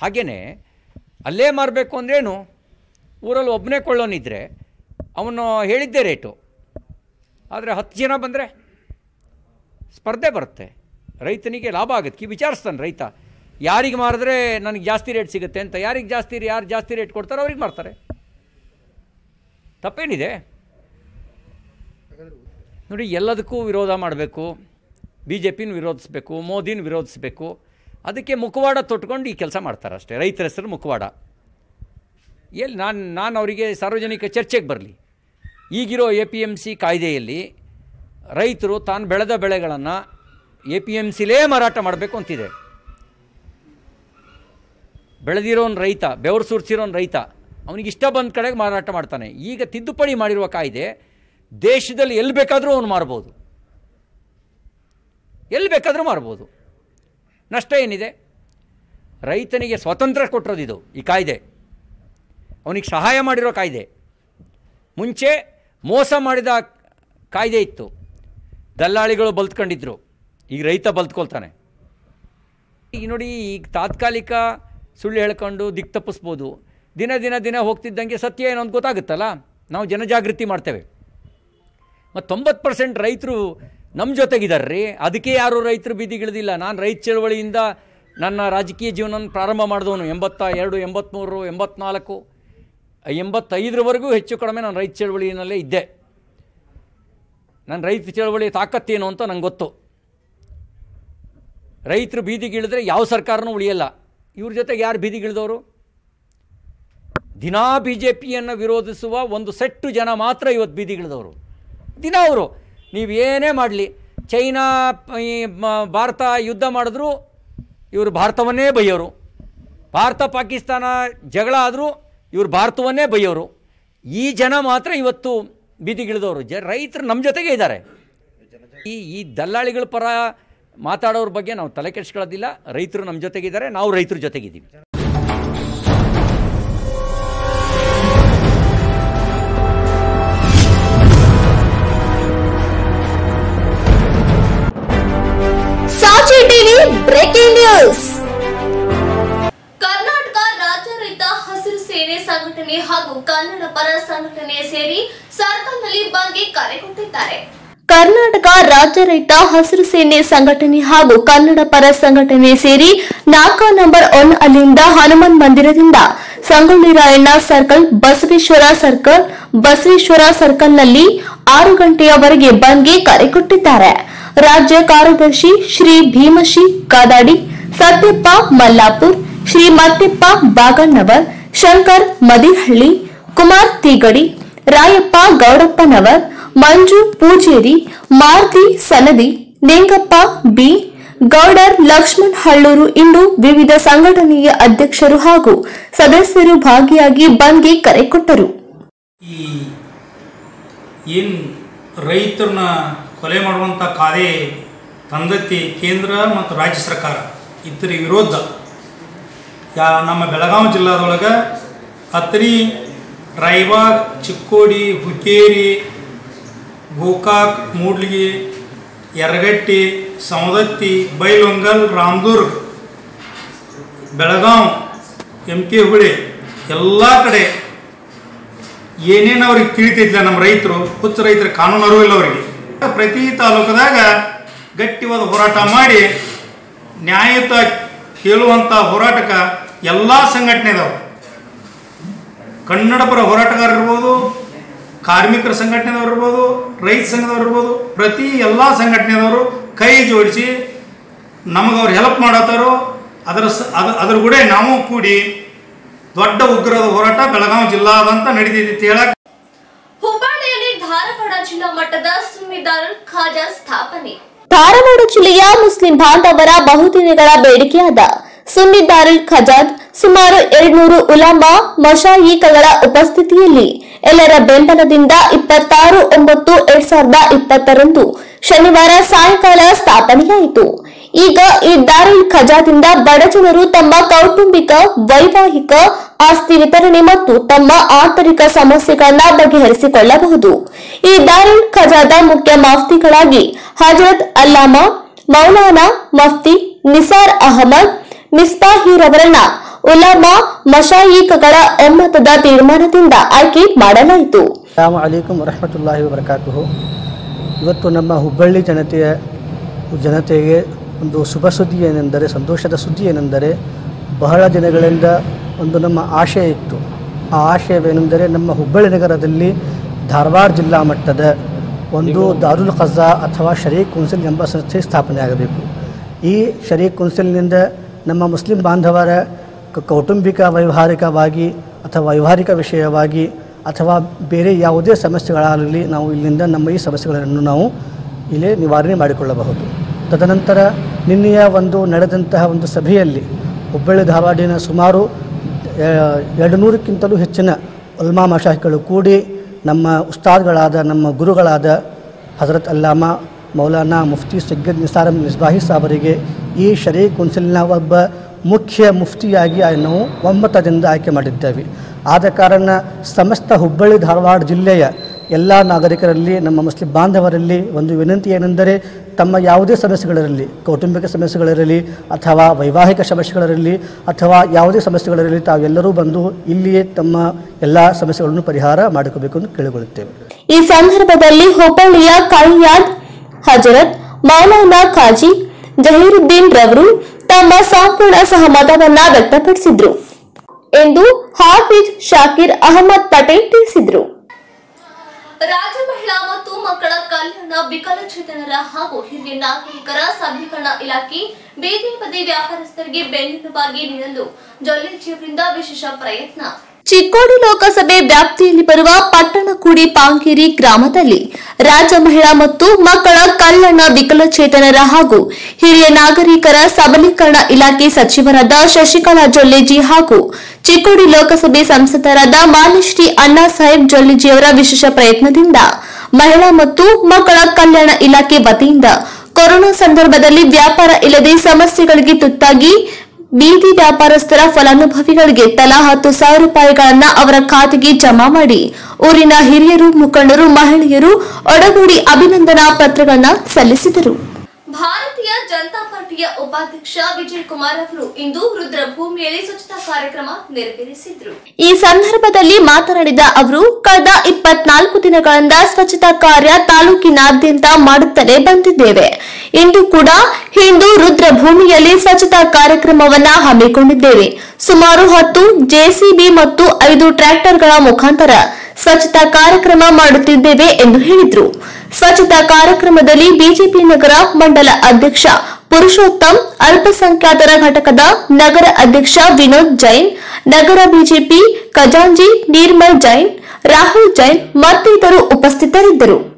ಹಾಗೆಯೇ ಅಲ್ಲೇ ಮಾರಬೇಕು ಅಂದ್ರೇನು ಊರಲ್ಲಿ ಒಬ್ಬನೇ ಕೊಳ್ಳೋನಿದ್ರೆ ಅವನು ಹೇಳಿದ್ದೇ ರೇಟು. ಆದರೆ ಹತ್ತು ಜನ ಬಂದರೆ ಸ್ಪರ್ಧೆ ಬರುತ್ತೆ. ರೈತನಿಗೆ ಲಾಭ ಆಗುತ್ತೆ. ಕಿ ವಿಚಾರಿಸ್ತಾನೆ ರೈತ. ಯಾರಿಗೆ ಮಾರಿದ್ರೆ ನನಗೆ ಜಾಸ್ತಿ ರೇಟ್ ಸಿಗುತ್ತೆ ಅಂತ, ಯಾರಿಗೆ ಜಾಸ್ತಿ, ಯಾರು ಜಾಸ್ತಿ ರೇಟ್ ಕೊಡ್ತಾರೋ ಅವ್ರಿಗೆ ಮಾರ್ತಾರೆ. ತಪ್ಪೇನಿದೆ? ನೋಡಿ, ಎಲ್ಲದಕ್ಕೂ ವಿರೋಧ ಮಾಡಬೇಕು. ಬಿ ಜೆ ಪಿನ ವಿರೋಧಿಸ್ಬೇಕು, ಮೋದಿನ ವಿರೋಧಿಸ್ಬೇಕು. ಅದಕ್ಕೆ ಮುಖವಾಡ ತೊಟ್ಕೊಂಡು ಈ ಕೆಲಸ ಮಾಡ್ತಾರೆ ಅಷ್ಟೇ ರೈತರ ಹೆಸರು ಮುಖವಾಡ. ಎಲ್ಲಿ ನಾನು ನಾನು ಅವರಿಗೆ ಸಾರ್ವಜನಿಕ ಚರ್ಚೆಗೆ ಬರಲಿ. ಈಗಿರೋ ಎ ಪಿ ಎಂ ಸಿ ಕಾಯ್ದೆಯಲ್ಲಿ ರೈತರು ತಾನು ಬೆಳೆದ ಬೆಳೆಗಳನ್ನು ಎ ಪಿ ಎಂ ಸಿಲೇ ಮಾರಾಟ ಮಾಡಬೇಕು ಅಂತಿದೆ. ಬೆಳೆದಿರೋನ್ ರೈತ, ಬೆವರು ಸುರಿಸಿರೋನ್ ರೈತ, ಅವನಿಗೆ ಇಷ್ಟ ಬಂದ ಕಡೆಗೆ ಮಾರಾಟ ಮಾಡ್ತಾನೆ. ಈಗ ತಿದ್ದುಪಡಿ ಮಾಡಿರುವ ಕಾಯ್ದೆ ದೇಶದಲ್ಲಿ ಎಲ್ಲಿ ಬೇಕಾದರೂ ಅವನು ಮಾರ್ಬೋದು. ಎಲ್ಲಿ ಬೇಕಾದರೂ ಮಾರ್ಬೋದು. ನಷ್ಟ ಏನಿದೆ? ರೈತನಿಗೆ ಸ್ವಾತಂತ್ರ್ಯ ಕೊಟ್ಟಿರೋದಿದು ಈ ಕಾಯ್ದೆ. ಅವನಿಗೆ ಸಹಾಯ ಮಾಡಿರೋ ಕಾಯ್ದೆ. ಮುಂಚೆ ಮೋಸ ಮಾಡಿದ ಕಾಯ್ದೆ ಇತ್ತು. ದಲ್ಲಾಳಿಗಳು ಬಲ್ತ್ಕೊಂಡಿದ್ರು. ಈಗ ರೈತ ಬಲ್ತ್ಕೊಳ್ತಾನೆ. ಈಗ ನೋಡಿ, ಈಗ ತಾತ್ಕಾಲಿಕ ಸುಳ್ಳು ಹೇಳ್ಕೊಂಡು ದಿಕ್ ತಪ್ಪಿಸ್ಬೋದು. ದಿನ ದಿನ ದಿನ ಹೋಗ್ತಿದ್ದಂಗೆ ಸತ್ಯ ಏನೋ ಅಂತ ಗೊತ್ತಾಗುತ್ತಲ್ಲ? ನಾವು ಜನಜಾಗೃತಿ ಮಾಡ್ತೇವೆ. ಮತ್ತು ತೊಂಬತ್ತು ಪರ್ಸೆಂಟ್ ರೈತರು ನಮ್ಮ ಜೊತೆಗಿದ್ದಾರೆ ರೀ ಅದಕ್ಕೆ ಯಾರೂ ರೈತರು ಬೀದಿಗಿಳಿದಿಲ್ಲ ನಾನು ರೈತ ಚಳವಳಿಯಿಂದ ನನ್ನ ರಾಜಕೀಯ ಜೀವನ ಪ್ರಾರಂಭ ಮಾಡಿದವನು ಎಂಬತ್ತ ಎರಡು ಎಂಬತ್ತ್ಮೂರು ಎಂಬತ್ನಾಲ್ಕು ಎಂಬತ್ತೈದರವರೆಗೂ ಹೆಚ್ಚು ಕಡಿಮೆ ನಾನು ರೈತ ಚಳವಳಿನಲ್ಲೇ ಇದ್ದೆ. ನನ್ನ ರೈತ ಚಳವಳಿ ತಾಕತ್ತೇನು ಅಂತ ನಂಗೆ ಗೊತ್ತು. ರೈತರು ಬೀದಿಗಿಳಿದ್ರೆ ಯಾವ ಸರ್ಕಾರನೂ ಉಳಿಯಲ್ಲ. ಇವ್ರ ಜೊತೆಗೆ ಯಾರು ಬೀದಿಗಿಳಿದವರು ದಿನಾ ಬಿ ಜೆ ಪಿಯನ್ನು ವಿರೋಧಿಸುವ ಒಂದು ಸೆಟ್ಟು ಜನ ಮಾತ್ರ ಇವತ್ತು ಬೀದಿಗಿಳಿದವರು ದಿನ ಅವರು. ನೀವು ಏನೇ ಮಾಡಲಿ. ಚೈನಾ ಭಾರತ ಯುದ್ಧ ಮಾಡಿದ್ರು ಇವರು ಭಾರತವನ್ನೇ ಬೈಯೋರು. ಭಾರತ, ಪಾಕಿಸ್ತಾನ ಜಗಳ ಆದರೂ ಇವರು ಭಾರತವನ್ನೇ ಬೈಯೋರು. ಈ ಜನ ಮಾತ್ರ ಇವತ್ತು ಬೀದಿಗಿಳಿದವರು ಜ ರೈತರು ನಮ್ಮ ಜೊತೆಗೆ ಇದ್ದಾರೆ. ಈ ಈ ದಲ್ಲಾಳಿಗಳ ಪರ ಮಾತಾಡೋರ ಬಗ್ಗೆ ನಾವು ತಲೆ ಕೆಡಿಸ್ಕೊಳ್ಳೋದಿಲ್ಲ. ರೈತರು ನಮ್ಮ ಜೊತೆಗಿದ್ದಾರೆ ನಾವು ರೈತರ ಜೊತೆಗಿದ್ದೀವಿ Sachi TV breaking news. Karnataka Sene ಸಂಘಟನೆ ಹಾಗೂ ಕನ್ನಡ ಪರ ಸಂಘಟನೆ ಸೇರಿ ಸರ್ಕಲ್ನಲ್ಲಿ ಬಂದ್ಗೆ ಕರೆ ಕೊಟ್ಟಿದ್ದಾರೆ. ಕರ್ನಾಟಕ ರಾಜ್ಯ ರೈತ ಹಸಿರು ಸೇನೆ ಸಂಘಟನೆ ಹಾಗೂ ಕನ್ನಡ ಪರ ಸಂಘಟನೆ ಸೇರಿ ನಾಲ್ಕ ನಂಬರ್ ಒನ್ ಅಲ್ಲಿಂದ ಹನುಮಾನ್ ಮಂದಿರದಿಂದ ಸಂಗೊಳ್ಳಿ ರಾಯಣ್ಣ ಸರ್ಕಲ್, ಬಸವೇಶ್ವರ ಸರ್ಕಲ್, ಬಸವೇಶ್ವರ ಸರ್ಕಲ್ನಲ್ಲಿ ಆರು ಗಂಟೆಯವರೆಗೆ ಬಂದ್ಗೆ ಕರೆ ಕೊಟ್ಟಿದ್ದಾರೆ. ರಾಜ್ಯ ಕಾರ್ಯದರ್ಶಿ ಶ್ರೀ ಭೀಮಶಿ ಕಾದಾಡಿ, ಸತ್ಯಪ್ಪ ಮಲ್ಲಾಪುರ್, ಶ್ರೀ ಮತ್ತೆಪ್ಪ ಬಾಗಣ್ಣವರ್ ಶಂಕರ್, ಮದಿಹಳ್ಳಿ, ಕುಮಾರ್ ತೀಗಡಿ, ರಾಯಪ್ಪ ಗೌಡಪ್ಪನವರ್, ಮಂಜು ಪೂಜೇರಿ, ಮಾರುತಿ ಸನದಿ, ನಿಂಗಪ್ಪ ಬಿ, ಗೌಡರ್ ಲಕ್ಷ್ಮಣ್ ಹಳ್ಳೂರು ಇಂದು ವಿವಿಧ ಸಂಘಟನೆಯ ಅಧ್ಯಕ್ಷರು ಹಾಗೂ ಸದಸ್ಯರು ಭಾಗಿಯಾಗಿ ಬಂದ್ಗೆ ಕರೆ ಕೊಟ್ಟರು. ರೈತರನ್ನ ಕೊಲೆ ಮಾಡುವಂಥ ಕಾದೆ ತಂದತಿ ಕೇಂದ್ರ ಮತ್ತು ರಾಜ್ಯ ಸರ್ಕಾರ ಇದರ ವಿರೋಧ. ಯಾ, ನಮ್ಮ ಬೆಳಗಾವಿ ಜಿಲ್ಲಾದೊಳಗೆ ಅತ್ರಿ ರಾಯಬಾಗ್ ಚಿಕ್ಕೋಡಿ, ಹುಕ್ಕೇರಿ, ಗೋಕಾಕ್ ಮೂಡ್ಲಿಗಿ ಯರಗಟ್ಟಿ ಸವದತ್ತಿ ಬೈಲೊಂಗಲ್, ರಾಮದುರ್ಗ್ ಬೆಳಗಾವ್ ಎಂ ಕೆ ಹುಳಿ ಎಲ್ಲ ಕಡೆ ಏನೇನು ಅವ್ರಿಗೆ ತಿಳಿತಿದ್ಲ ನಮ್ಮ ರೈತರು, ಹುಚ್ಚ ರೈತರ ಕಾನೂನು ಅರಿವು ಇಲ್ಲ ಅವರಿಗೆ. ಪ್ರತಿ ತಾಲೂಕದಾಗ ಗಟ್ಟಿವಾದ ಹೋರಾಟ ಮಾಡಿ ನ್ಯಾಯಯುತ ಕೇಳುವಂಥ ಹೋರಾಟಕ್ಕೆ ಎಲ್ಲ ಸಂಘಟನೆ ಇದಾವೆ. ಕನ್ನಡ ಪರ ಹೋರಾಟಗಾರರು ಇರ್ಬೋದು ಕಾರ್ಮಿಕರ ಸಂಘಟನೆದವ್ರು ಇರ್ಬೋದು ರೈತ ಸಂಘದವ್ರು ಇರ್ಬೋದು ಪ್ರತಿ ಎಲ್ಲ ಸಂಘಟನೆದವರು ಕೈ ಜೋಡಿಸಿ ನಮಗೆ ಅವ್ರು ಹೆಲ್ಪ್ ಮಾಡತ್ತಾರೋ ಅದರ ಸ ಅದ- ಅದ್ರ ಕೂಡ ನಾವು ಕೂಡಿ ದೊಡ್ಡ ಉಗ್ರದ ಹೋರಾಟ ಬೆಳಗಾವಿ ಜಿಲ್ಲಾದಂತ ನಡೀತಿದೆ ಅಂತ ಹೇಳಕ್ ಹುಬ್ಬಳ್ಳಿಯಲ್ಲಿ ಧಾರವಾಡ ಜಿಲ್ಲಾ ಮಟ್ಟದ ಸುಮ್ಮಿದಾರಲ್ ಖಾಜಾ ಸ್ಥಾಪನೆ. ಧಾರವಾಡ ಜಿಲ್ಲೆಯ ಮುಸ್ಲಿಂ ಬಾಂಧವರ ಬಹುದಿನಗಳ ಬೇಡಿಕೆಯಾದ ಸುನ್ನಿ ದಾರುಲ್ ಖಜಾದ್ ಸುಮಾರು ಎರಡ್ನೂರು ಉಲಾಮಾ ಮಶಾಯಿಕಗಳ ಉಪಸ್ಥಿತಿಯಲ್ಲಿ ಎಲ್ಲರ ಬೆಂಬಲದಿಂದ ಇಪ್ಪತ್ತಾರು ಒಂಬತ್ತು ಎರಡ್ ಸಾವಿರದ ಇಪ್ಪತ್ತರಂದು ಶನಿವಾರ ಸಾಯಂಕಾಲ ಸ್ಥಾಪನೆಯಾಯಿತು. ಈಗ ಈ ದಾರುಲ್ ಖಜಾದಿಂದ ಬಡಜನರು ತಮ್ಮ ಕೌಟುಂಬಿಕ, ವೈವಾಹಿಕ ಆಸ್ತಿ ವಿತರಣೆ ಮತ್ತು ತಮ್ಮ ಆಂತರಿಕ ಸಮಸ್ಯೆಗಳನ್ನ ಬಗೆಹರಿಸಿಕೊಳ್ಳಬಹುದು. ಈ ದಾರುಲ್ ಖಜಾದ ಮುಖ್ಯ ಮಾಫ್ತಿಗಳಾಗಿ ಹಜರತ್ ಅಲ್ಲಾಮಾ, ಮೌಲಾನಾ ಮಫ್ತಿ, ನಿಸಾರ್ ಅಹಮದ್ ಮಿಸ್ಬಾಹಿರವರನ್ನ ಉಲಾಮಾ ಮಶಾಯಿಕಗಳ ಒಮ್ಮತದ ತೀರ್ಮಾನದಿಂದ ಆಯ್ಕೆ ಮಾಡಲಾಯಿತು. ಇವತ್ತು ನಮ್ಮ ಹುಬ್ಬಳ್ಳಿ ಜನತೆಯ ಜನತೆಗೆ ಒಂದು ಶುಭ ಸುದ್ದಿ ಏನೆಂದರೆ, ಸಂತೋಷದ ಸುದ್ದಿ ಏನೆಂದರೆ, ಬಹಳ ದಿನಗಳಿಂದ ಒಂದು ನಮ್ಮ ಆಶಯ ಇತ್ತು. ಆ ಆಶಯವೇನೆಂದರೆ, ನಮ್ಮ ಹುಬ್ಬಳ್ಳಿ ನಗರದಲ್ಲಿ ಧಾರವಾಡ ಜಿಲ್ಲಾ ಮಟ್ಟದ ಒಂದು ದಾರುಲ್ ಖಜಾ ಅಥವಾ ಶರೀಕ್ ಕೌನ್ಸಿಲ್ ಎಂಬ ಸಂಸ್ಥೆ ಸ್ಥಾಪನೆ ಆಗಬೇಕು ಈ ಶರೀಕ್ ಕೌನ್ಸಿಲ್ನಿಂದ ನಮ್ಮ ಮುಸ್ಲಿಂ ಬಾಂಧವರ ಕೌಟುಂಬಿಕ ವೈವಾಹಿಕವಾಗಿ ಅಥವಾ ವೈವಾಹಿಕ ವಿಷಯವಾಗಿ ಅಥವಾ ಬೇರೆ ಯಾವುದೇ ಸಮಸ್ಯೆಗಳಾಗಲಿ ನಾವು ಇಲ್ಲಿಂದ ನಮ್ಮ ಈ ಸಮಸ್ಯೆಗಳನ್ನು ನಾವು ಇಲ್ಲೇ ನಿವಾರಣೆ ಮಾಡಿಕೊಳ್ಳಬಹುದು. ತದನಂತರ ನಿನ್ನೆಯ ಒಂದು ನಡೆದಂತಹ ಒಂದು ಸಭೆಯಲ್ಲಿ ಹುಬ್ಬಳ್ಳಿ ಧಾರವಾಡಿನ ಸುಮಾರು ಎರಡು ನೂರಕ್ಕಿಂತಲೂ ಹೆಚ್ಚಿನ ಉಲ್ಮಾ ಮಶಾಹಿಗಳು ಕೂಡಿ ನಮ್ಮ ಉಸ್ತಾದ್ಗಳಾದ, ನಮ್ಮ ಗುರುಗಳಾದ ಹಜರತ್ ಅಲ್ಲಾಮಾ ಮೌಲಾನಾ ಮುಫ್ತಿ ಸಗ್ಗದ್ ನಿಸಾರಂ ಮಿಸ್ಬಾಹಿ ಸಾಬರಿಗೆ ಈ ಶರೀ ಕೌನ್ಸಿಲ್ನ ಒಬ್ಬ ಮುಖ್ಯ ಮುಫ್ತಿಯಾಗಿ ನಾವು ಒಮ್ಮತದಿಂದ ಆಯ್ಕೆ ಮಾಡಿದ್ದೇವೆ. ಆದ ಕಾರಣ ಸಮಸ್ತ ಹುಬ್ಬಳ್ಳಿ, ಧಾರವಾಡ ಜಿಲ್ಲೆಯ ಎಲ್ಲ ನಾಗರಿಕರಲ್ಲಿ, ನಮ್ಮ ಮುಸ್ಲಿಂ ಬಾಂಧವರಲ್ಲಿ ಒಂದು ವಿನಂತಿ ಏನೆಂದರೆ, ತಮ್ಮ ಯಾವುದೇ ಸಮಸ್ಯೆಗಳಿರಲಿ, ಕೌಟುಂಬಿಕ ಸಮಸ್ಯೆಗಳಿರಲಿ, ಅಥವಾ ವೈವಾಹಿಕ ಸಮಸ್ಯೆಗಳಿರಲಿ, ಅಥವಾ ಯಾವುದೇ ಸಮಸ್ಯೆಗಳಿರಲಿ, ತಾವೆಲ್ಲರೂ ಬಂದು ಇಲ್ಲಿಯೇ ತಮ್ಮ ಎಲ್ಲ ಸಮಸ್ಯೆಗಳನ್ನು ಪರಿಹಾರ ಮಾಡಿಕೋಬೇಕು ಎಂದು ಕೇಳಿಕೊಳ್ಳುತ್ತೇವೆ. ಈ ಸಂದರ್ಭದಲ್ಲಿ ಹುಬ್ಬಳ್ಳಿಯ ಕಳಿಯಾದ್ ಹಜರತ್, ಮೌಲಾನಾ ಖಾಜಿ ಜಹೀರುದ್ದೀನ್ ರವರು ತಮ್ಮ ಸಂಪೂರ್ಣ ಸಹಮತವನ್ನ ವ್ಯಕ್ತಪಡಿಸಿದ್ರು ಎಂದು ಹಾಫಿಜ್ ಶಾಕಿರ್ ಅಹಮದ್ ಪಟೇಲ್ ತಿಳಿಸಿದ್ರು. ರಾಜ್ಯ ಮಹಿಳಾ ಮತ್ತು ಮಕ್ಕಳ ಕಲ್ಯಾಣ ವಿಕಲಚೇತನರ ಹಾಗೂ ಹಿರಿಯ ನಾಗರಿಕರ ಸಬಲೀಕರಣ ಇಲಾಖೆ ಬೀದಿ ಬದಿ ವ್ಯಾಪಾರಸ್ಥರಿಗೆ ಬೆನ್ನೆಲುಬಾಗಿ ನೀಡಲು ಜೊಲ್ಲೆಜಿಯವರಿಂದ ವಿಶೇಷ ಪ್ರಯತ್ನ. ಚಿಕ್ಕೋಡಿ ಲೋಕಸಭೆ ವ್ಯಾಪ್ತಿಯಲ್ಲಿ ಬರುವ ಪಟ್ಟಣಕೂಡಿ ಪಾಂಕೇರಿ ಗ್ರಾಮದಲ್ಲಿ ರಾಜ್ಯ ಮಹಿಳಾ ಮತ್ತು ಮಕ್ಕಳ ಕಲ್ಯಾಣ ವಿಕಲಚೇತನರ ಹಾಗೂ ಹಿರಿಯ ನಾಗರಿಕರ ಸಬಲೀಕರಣ ಇಲಾಖೆ ಸಚಿವರಾದ ಶಶಿಕಲಾ ಜೊಲ್ಲೆಜಿ ಹಾಗೂ ಚಿಕ್ಕೋಡಿ ಲೋಕಸಭೆ ಸಂಸದರಾದ ಮಾನಶ್ರೀ ಅಣ್ಣಾ ಸಾಹೇಬ್ ಜೊಲ್ಲೆಜಿಯವರ ವಿಶೇಷ ಪ್ರಯತ್ನದಿಂದ ಮಹಿಳಾ ಮತ್ತು ಮಕ್ಕಳ ಕಲ್ಯಾಣ ಇಲಾಖೆ ವತಿಯಿಂದ ಕೊರೋನಾ ಸಂದರ್ಭದಲ್ಲಿ ವ್ಯಾಪಾರ ಇಲ್ಲದೆ ಸಮಸ್ಯೆಗಳಿಗೆ ತುತ್ತಾಗಿ ಬೀದಿ ವ್ಯಾಪಾರಸ್ಥರ ಫಲಾನುಭವಿಗಳಿಗೆ ತಲಾ ಹತ್ತು ಸಾವಿರ ರೂಪಾಯಿಗಳನ್ನು ಅವರ ಖಾತೆಗೆ ಜಮಾ ಮಾಡಿ. ಊರಿನ ಹಿರಿಯರು, ಮುಖಂಡರು, ಮಹಿಳೆಯರು ಒಡಗೂಡಿ ಅಭಿನಂದನಾ ಪತ್ರಗಳನ್ನ ಸಲ್ಲಿಸಿದರು. ಭಾರತೀಯ ಜನತಾ ಪಾರ್ಟಿಯ ಉಪಾಧ್ಯಕ್ಷ ವಿಜಯ್ ಕುಮಾರ್ ಅವರು ಇಂದು ರುದ್ರಭೂಮಿಯಲ್ಲಿ ಸ್ವಚ್ಛತಾ ಕಾರ್ಯಕ್ರಮ ನೆರವೇರಿಸಿದ್ರು. ಈ ಸಂದರ್ಭದಲ್ಲಿ ಮಾತನಾಡಿದ ಅವರು, ಕಳೆದ ಇಪ್ಪತ್ನಾಲ್ಕು ದಿನಗಳಿಂದ ಸ್ವಚ್ಛತಾ ಕಾರ್ಯ ತಾಲೂಕಿನಾದ್ಯಂತ ಮಾಡುತ್ತಲೇ ಬಂದಿದ್ದೇವೆ. ಇಂದು ಕೂಡ ಇಂದು ರುದ್ರಭೂಮಿಯಲ್ಲಿ ಸ್ವಚ್ಛತಾ ಕಾರ್ಯಕ್ರಮವನ್ನ ಹಮ್ಮಿಕೊಂಡಿದ್ದೇವೆ. ಸುಮಾರು ಹತ್ತು ಜೆಸಿಬಿ ಮತ್ತು ಐದು ಟ್ರ್ಯಾಕ್ಟರ್ಗಳ ಮುಖಾಂತರ ಸ್ವಚ್ಛತಾ ಕಾರ್ಯಕ್ರಮ ಮಾಡುತ್ತಿದ್ದೇವೆ ಎಂದು ಹೇಳಿದರು. ಸ್ವಚ್ಛತಾ ಕಾರ್ಯಕ್ರಮದಲ್ಲಿ ಬಿಜೆಪಿ ನಗರ ಮಂಡಲ ಅಧ್ಯಕ್ಷ ಪುರುಷೋತ್ತಮ್, ಅಲ್ಪಸಂಖ್ಯಾತರ ಘಟಕದ ನಗರ ಅಧ್ಯಕ್ಷ ವಿನೋದ್ ಜೈನ್, ನಗರ ಬಿಜೆಪಿ ಖಜಾಂಜಿ ನಿರ್ಮಲ್ ಜೈನ್, ರಾಹುಲ್ ಜೈನ್ ಮತ್ತಿತರು ಉಪಸ್ಥಿತರಿದ್ದರು.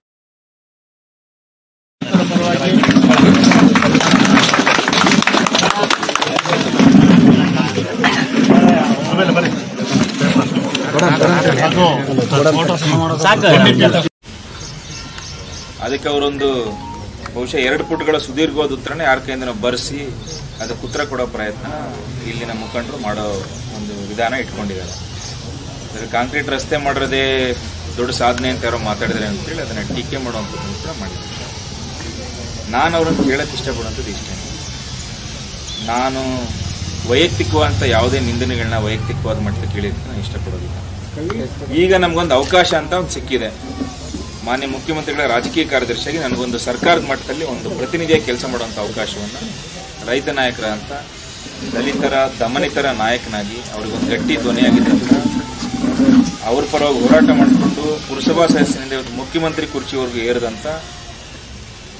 ಅದಕ್ಕೆ ಅವರೊಂದು ಬಹುಶಃ ಎರಡು ಪುಟಗಳ ಸುದೀರ್ಘವಾದ ಉತ್ತರನೇ ಯಾರ ಕೈಯಿಂದ ಬರೆಸಿ ಅದಕ್ಕೆ ಉತ್ತರ ಕೊಡೋ ಪ್ರಯತ್ನ ಇಲ್ಲಿನ ಮುಖಂಡರು ಮಾಡೋ ಒಂದು ವಿಧಾನ ಇಟ್ಕೊಂಡಿದ್ದಾರೆ. ಅದ್ರ ಕಾಂಕ್ರೀಟ್ ರಸ್ತೆ ಮಾಡಿರೋದೇ ದೊಡ್ಡ ಸಾಧನೆ ಅಂತ ಯಾರೋ ಮಾತಾಡಿದ್ರೆ ಅಂತೇಳಿ ಅದನ್ನ ಟೀಕೆ ಮಾಡುವಂಥದ್ದನ್ನು ಕೂಡ ಮಾಡಿದ್ದೆ ನಾನು ಅವರನ್ನು ಹೇಳಕ್ಕೆ ಇಷ್ಟಪಡುವಂಥದ್ದು ಇಷ್ಟ. ನಾನು ವೈಯಕ್ತಿಕವಾದಂಥ ಯಾವುದೇ ನಿಂದನೆಗಳನ್ನ ವೈಯಕ್ತಿಕವಾದ ಮಟ್ಟಕ್ಕೆ ಕೇಳಿದ್ದಕ್ಕೆ ನಾನು ಇಷ್ಟಪಡೋದಿಲ್ಲ. ಈಗ ನಮಗೊಂದು ಅವಕಾಶ ಅಂತ ಒಂದು ಸಿಕ್ಕಿದೆ. ಮಾನ್ಯ ಮುಖ್ಯಮಂತ್ರಿಗಳ ರಾಜಕೀಯ ಕಾರ್ಯದರ್ಶಿಯಾಗಿ ನನಗೊಂದು ಸರ್ಕಾರದ ಮಟ್ಟದಲ್ಲಿ ಒಂದು ಪ್ರತಿನಿಧಿಯಾಗಿ ಕೆಲಸ ಮಾಡುವಂಥ ಅವಕಾಶವನ್ನು ರೈತ ನಾಯಕರ ಅಂತ ದಲಿತರ ದಮನಿತರ ನಾಯಕನಾಗಿ ಅವ್ರಿಗೊಂದು ಗಟ್ಟಿ ಧ್ವನಿಯಾಗಿದ್ದಂಥ ಅವ್ರ ಪರವಾಗಿ ಹೋರಾಟ ಮಾಡಿಕೊಂಡು ಪುರಸಭಾ ಸದಸ್ಯನಿಂದ ಇವತ್ತು ಮುಖ್ಯಮಂತ್ರಿ ಕುರ್ಚಿವರೆಗೂ ಏರಿದಂಥ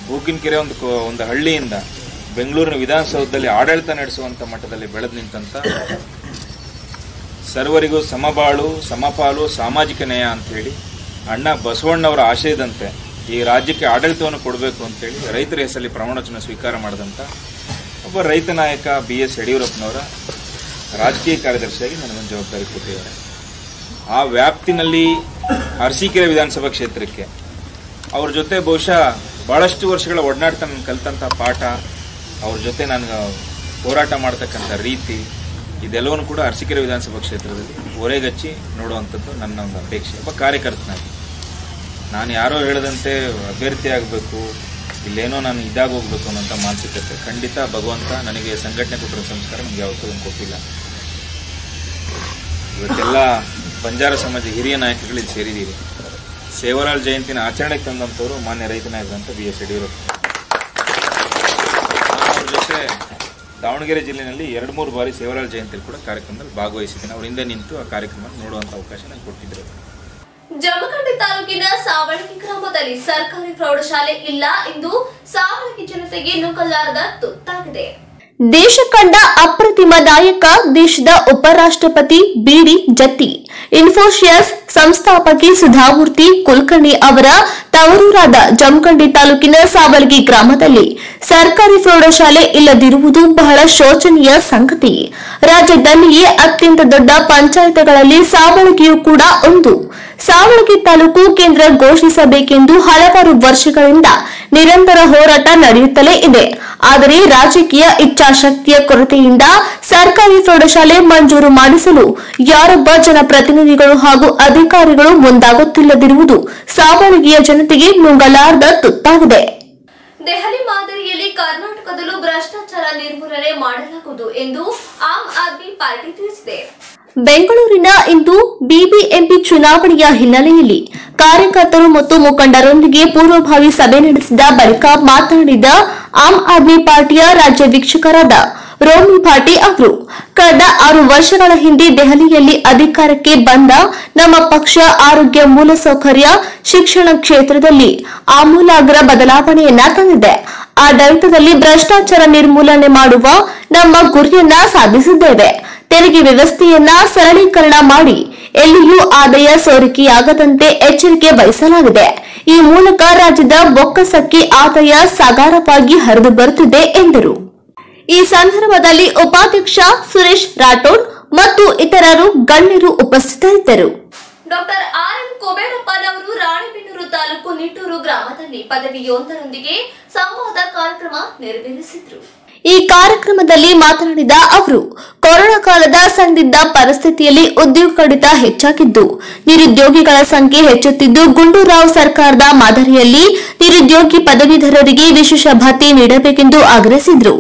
ಬೂಕಿನಕೆರೆ ಒಂದು ಒಂದು ಹಳ್ಳಿಯಿಂದ ಬೆಂಗಳೂರಿನ ವಿಧಾನಸೌಧದಲ್ಲಿ ಆಡಳಿತ ನಡೆಸುವಂಥ ಮಟ್ಟದಲ್ಲಿ ಬೆಳೆದು ನಿಂತಂಥ ಸರ್ವರಿಗೂ ಸಮಬಾಳು, ಸಮಪಾಲು, ಸಾಮಾಜಿಕ ನ್ಯಾಯ ಅಂತೇಳಿ ಅಣ್ಣ ಬಸವಣ್ಣವರ ಆಶಯದಂತೆ ಈ ರಾಜ್ಯಕ್ಕೆ ಆಡಳಿತವನ್ನು ಕೊಡಬೇಕು ಅಂತೇಳಿ ರೈತರ ಹೆಸರಲ್ಲಿ ಪ್ರಮಾಣವಚನ ಸ್ವೀಕಾರ ಮಾಡಿದಂಥ ಒಬ್ಬ ರೈತ ನಾಯಕ ಬಿ ಎಸ್ ಯಡಿಯೂರಪ್ಪನವರ ರಾಜಕೀಯ ಕಾರ್ಯದರ್ಶಿಯಾಗಿ ನನಗೊಂದು ಜವಾಬ್ದಾರಿ ಕೊಟ್ಟಿದ್ದಾರೆ. ಆ ವ್ಯಾಪ್ತಿನಲ್ಲಿ ಅರಸೀಕೆರೆ ವಿಧಾನಸಭಾ ಕ್ಷೇತ್ರಕ್ಕೆ ಅವ್ರ ಜೊತೆ ಬಹುಶಃ ಬಹಳಷ್ಟು ವರ್ಷಗಳ ಒಡನಾಟ ನಾನು ಕಲಿತಂಥ ಪಾಠ ಅವ್ರ ಜೊತೆ ನಾನು ಹೋರಾಟ ಮಾಡ್ತಕ್ಕಂಥ ರೀತಿ, ಇದೆಲ್ಲವನ್ನು ಕೂಡ ಅರಸೀಕೆರೆ ವಿಧಾನಸಭಾ ಕ್ಷೇತ್ರದಲ್ಲಿ ಒರೆಗಚ್ಚಿ ನೋಡುವಂಥದ್ದು ನನ್ನ ಒಂದು ಅಪೇಕ್ಷೆ. ಒಬ್ಬ ಕಾರ್ಯಕರ್ತನಾಗಿ. ನಾನು ಯಾರೋ ಹೇಳದಂತೆ ಅಭ್ಯರ್ಥಿ ಆಗಬೇಕು, ಇಲ್ಲೇನೋ ನಾನು ಇದಾಗ ಹೋಗ್ಬೇಕು ಅನ್ನೋಂಥ ಮಾನಸಿಕತೆ. ಖಂಡಿತ ಭಗವಂತ ನನಗೆ ಸಂಘಟನೆ ಕೊಟ್ಟಿರೋ ಸಂಸ್ಕಾರ ನನಗೆ ಯಾವತ್ತೂ ಗೊತ್ತಿಲ್ಲ ಇವತ್ತೆಲ್ಲ ಬಂಜಾರ ಸಮಾಜ ಹಿರಿಯ ನಾಯಕಗಳು ಇಲ್ಲಿ ಸೇರಿದ್ದೀವಿ. ಸೇವಲಾಲ್ ಜಯಂತಿನ ಆಚರಣೆಗೆ ತಂದಂಥವ್ರು ಮಾನ್ಯ ರೈತನಾಗಿದ್ದಂಥ ಬಿ ಎಸ್ ಯಡಿಯೂರಪ್ಪ. ಜೊತೆ ದಾವಣಗೆರೆ ಜಿಲ್ಲೆಯಲ್ಲಿ ಎರಡು ಮೂರು ಬಾರಿ ಸೇವರಾಜ್ ಜಯಂತಿಯಲ್ಲಿ ಕೂಡ ಕಾರ್ಯಕ್ರಮದಲ್ಲಿ ಭಾಗವಹಿಸಿದ್ದೇನೆ. ಅವರಿಂದ ಹಿಂದೆ ನಿಂತು ಆ ಕಾರ್ಯಕ್ರಮ ನೋಡುವಂಥ ಅವಕಾಶ ನನಗೆ ಕೊಟ್ಟಿದ್ದರು ಜಮಖಂಡಿ ತಾಲೂಕಿನ ಸಾವಳಗಿ ಗ್ರಾಮದಲ್ಲಿ ಸರ್ಕಾರಿ ಪ್ರೌಢಶಾಲೆ ಇಲ್ಲ ಎಂದು ಸಾವಳಗಿ ಜನತೆಗೆ ನುಗ್ಗಲಾರದ ತುತ್ತಾಗಿದೆ. ದೇಶ ಕಂಡ ಅಪ್ರತಿಮ ನಾಯಕ ದೇಶದ ಉಪರಾಷ್ಟ್ರಪತಿ ಬಿಡಿ ಜತ್ತಿ. ಇನ್ಫೋಸಿಯಸ್ ಸಂಸ್ಥಾಪಕಿ ಸುಧಾಮೂರ್ತಿ ಕುಲಕರ್ಣಿ ಅವರ ತವರೂರಾದ ಜಮಖಂಡಿ ತಾಲೂಕಿನ ಸಾವಲ್ಗಿ ಗ್ರಾಮದಲ್ಲಿ ಸರ್ಕಾರಿ ಪ್ರೌಢಶಾಲೆ ಇಲ್ಲದಿರುವುದು ಬಹಳ ಶೋಚನೀಯ ಸಂಗತಿ. ರಾಜ್ಯದಲ್ಲಿಯೇ ಅತ್ಯಂತ ದೊಡ್ಡ ಪಂಚಾಯತ್ಗಳಲ್ಲಿ ಸಾವಳಗಿಯೂ ಕೂಡ ಒಂದು. ಸಾವಳಗಿ ತಾಲೂಕು ಕೇಂದ್ರ ಘೋಷಿಸಬೇಕೆಂದು ಹಲವಾರು ವರ್ಷಗಳಿಂದ ನಿರಂತರ ಹೋರಾಟ ನಡೆಯುತ್ತಲೇ ಇದೆ. ಆದರೆ ರಾಜಕೀಯ ಇಚ್ಛಾಶಕ್ತಿಯ ಕೊರತೆಯಿಂದ ಸರ್ಕಾರಿ ಪ್ರೌಢಶಾಲೆ ಮಂಜೂರು ಮಾಡಿಸಲು ಯಾರೊಬ್ಬ ಜನಪ್ರತಿನಿಧಿಗಳು ಹಾಗೂ ಅಧಿಕಾರಿಗಳು ಮುಂದಾಗುತ್ತಿಲ್ಲದಿರುವುದು ಸಾಮಾನ್ಯ ಜನತೆಗೆ ನುಂಗಲಾರದ ತುತ್ತಾಗಿದೆ. ದೆಹಲಿ ಮಾದರಿಯಲ್ಲಿ ಕರ್ನಾಟಕದಲ್ಲೂ ಭ್ರಷ್ಟಾಚಾರ ನಿರ್ಮೂಲನೆ ಮಾಡಲಾಗುವುದು ಎಂದು ಆಮ್ ಆದ್ಮಿ ಪಾರ್ಟಿ ತಿಳಿಸಿದೆ. ಬೆಂಗಳೂರಿನ ಇಂದು ಬಿಬಿಎಂಪಿ ಚುನಾವಣೆಯ ಹಿನ್ನೆಲೆಯಲ್ಲಿ ಕಾರ್ಯಕರ್ತರು ಮತ್ತು ಮುಖಂಡರೊಂದಿಗೆ ಪೂರ್ವಭಾವಿ ಸಭೆ ನಡೆಸಿದ ಬಳಿಕ ಮಾತನಾಡಿದ ಆಮ್ ಆದ್ಮಿ ಪಾರ್ಟಿಯ ರಾಜ್ಯ ವೀಕ್ಷಕರಾದ ರೋಮಿ ಭಾಟಿ ಅವರು. ಕಳೆದ ಆರು ವರ್ಷಗಳ ಹಿಂದೆ ದೆಹಲಿಯಲ್ಲಿ ಅಧಿಕಾರಕ್ಕೆ ಬಂದ ನಮ್ಮ ಪಕ್ಷ ಆರೋಗ್ಯ ಮೂಲಸೌಕರ್ಯ ಶಿಕ್ಷಣ ಕ್ಷೇತ್ರದಲ್ಲಿ ಆಮೂಲಾಗ್ರ ಬದಲಾವಣೆಯನ್ನ ತಂದಿದೆ. ಆಡಳಿತದಲ್ಲಿ ಭ್ರಷ್ಟಾಚಾರ ನಿರ್ಮೂಲನೆ ಮಾಡುವ ನಮ್ಮ ಗುರಿಯನ್ನ ಸಾಧಿಸಿದ್ದೇವೆ. ತೆರಿಗೆ ವ್ಯವಸ್ಥೆಯನ್ನ ಸರಳೀಕರಣ ಮಾಡಿ ಎಲ್ಲಿಯೂ ಆದಾಯ ಸೋರಿಕೆಯಾಗದಂತೆ ಎಚ್ಚರಿಕೆ ವಹಿಸಲಾಗಿದೆ. ಈ ಮೂಲಕ ರಾಜ್ಯದ ಬೊಕ್ಕಸಕ್ಕೆ ಆದಾಯ ಸಗಾರವಾಗಿ ಹರಿದು ಬರುತ್ತಿದೆ ಎಂದರು. ಈ ಸಂದರ್ಭದಲ್ಲಿ ಉಪಾಧ್ಯಕ್ಷ ಸುರೇಶ್ ರಾಠೋಡ್ ಮತ್ತು ಇತರರು ಗಣ್ಯರು ಉಪಸ್ಥಿತರಿದ್ದರು. ಡಾಕ್ಟರ್ ಆರ್ ಎಂ ಕೋಬೇರಪ್ಪನವರು ರಾಣೆಬೆನ್ನೂರು ತಾಲೂಕು ನಿಟ್ಟೂರು ಗ್ರಾಮದಲ್ಲಿ ಪದವಿಯೊಂದರೊಂದಿಗೆ ಸಂವಾದ ಕಾರ್ಯಕ್ರಮ ನೆರವೇರಿಸಿದ್ರು. ಈ ಕಾರ್ಯಕ್ರಮದಲ್ಲಿ ಮಾತನಾಡಿದ ಅವರು ಕೊರೋನಾ ಕಾಲದ ಸಂದಿಗ್ಧ ಪರಿಸ್ಥಿತಿಯಲ್ಲಿ ಉದ್ಯೋಗ ಕಡಿತ ಹೆಚ್ಚಾಗಿದ್ದು, ನಿರುದ್ಯೋಗಿಗಳ ಸಂಖ್ಯೆ ಹೆಚ್ಚುತ್ತಿದ್ದು, ಗುಂಡೂರಾವ್ ಸರ್ಕಾರದ ಮಾದರಿಯಲ್ಲಿ ನಿರುದ್ಯೋಗಿ ಪದವೀಧರರಿಗೆ ವಿಶೇಷ ಭತ್ಯೆ ನೀಡಬೇಕೆಂದು ಆಗ್ರಹಿಸಿದರು.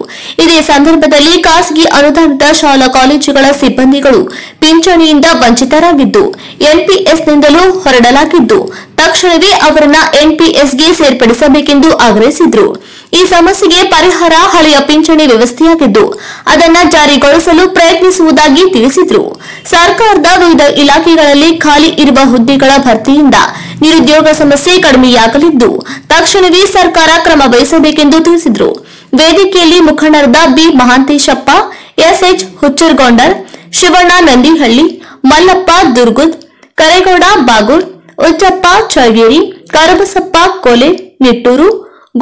ಇದೇ ಸಂದರ್ಭದಲ್ಲಿ ಖಾಸಗಿ ಅನುದಾನಿತ ಶಾಲಾ ಕಾಲೇಜುಗಳ ಸಿಬ್ಬಂದಿಗಳು ಪಿಂಚಣಿಯಿಂದ ವಂಚಿತರಾಗಿದ್ದು, ಎನ್ಪಿಎಸ್ನಿಂದಲೂ ಹೊರಡಲಾಗಿದ್ದು, ತಕ್ಷಣವೇ ಅವರನ್ನ ಎನ್ಪಿಎಸ್ಗೆ ಸೇರ್ಪಡಿಸಬೇಕೆಂದು ಆಗ್ರಹಿಸಿದರು. ಈ ಸಮಸ್ಯೆಗೆ ಪರಿಹಾರ ಹಳೆಯ ಪಿಂಚಣಿ ವ್ಯವಸ್ಥೆಯಾಗಿದ್ದು, ಅದನ್ನು ಜಾರಿಗೊಳಿಸಲು ಪ್ರಯತ್ನಿಸುವುದಾಗಿ ತಿಳಿಸಿದರು. ಸರ್ಕಾರದ ವಿವಿಧ ಇಲಾಖೆಗಳಲ್ಲಿ ಖಾಲಿ ಇರುವ ಹುದ್ದೆಗಳ ಭರ್ತಿಯಿಂದ ನಿರುದ್ಯೋಗ ಸಮಸ್ಯೆ ಕಡಿಮೆಯಾಗಲಿದ್ದು, ತಕ್ಷಣವೇ ಸರ್ಕಾರ ಕ್ರಮ ವಹಿಸಬೇಕೆಂದು ತಿಳಿಸಿದರು. ವೇದಿಕೆಯಲ್ಲಿ ಮುಖಂಡರಾದ B. Mahanteshappa S H Huchchargondar, Shivanna Nandihalli, Mallappa Durgud, Karegowda Bagur, Uchchappa Chalageri Karabasappa Kole, Nittur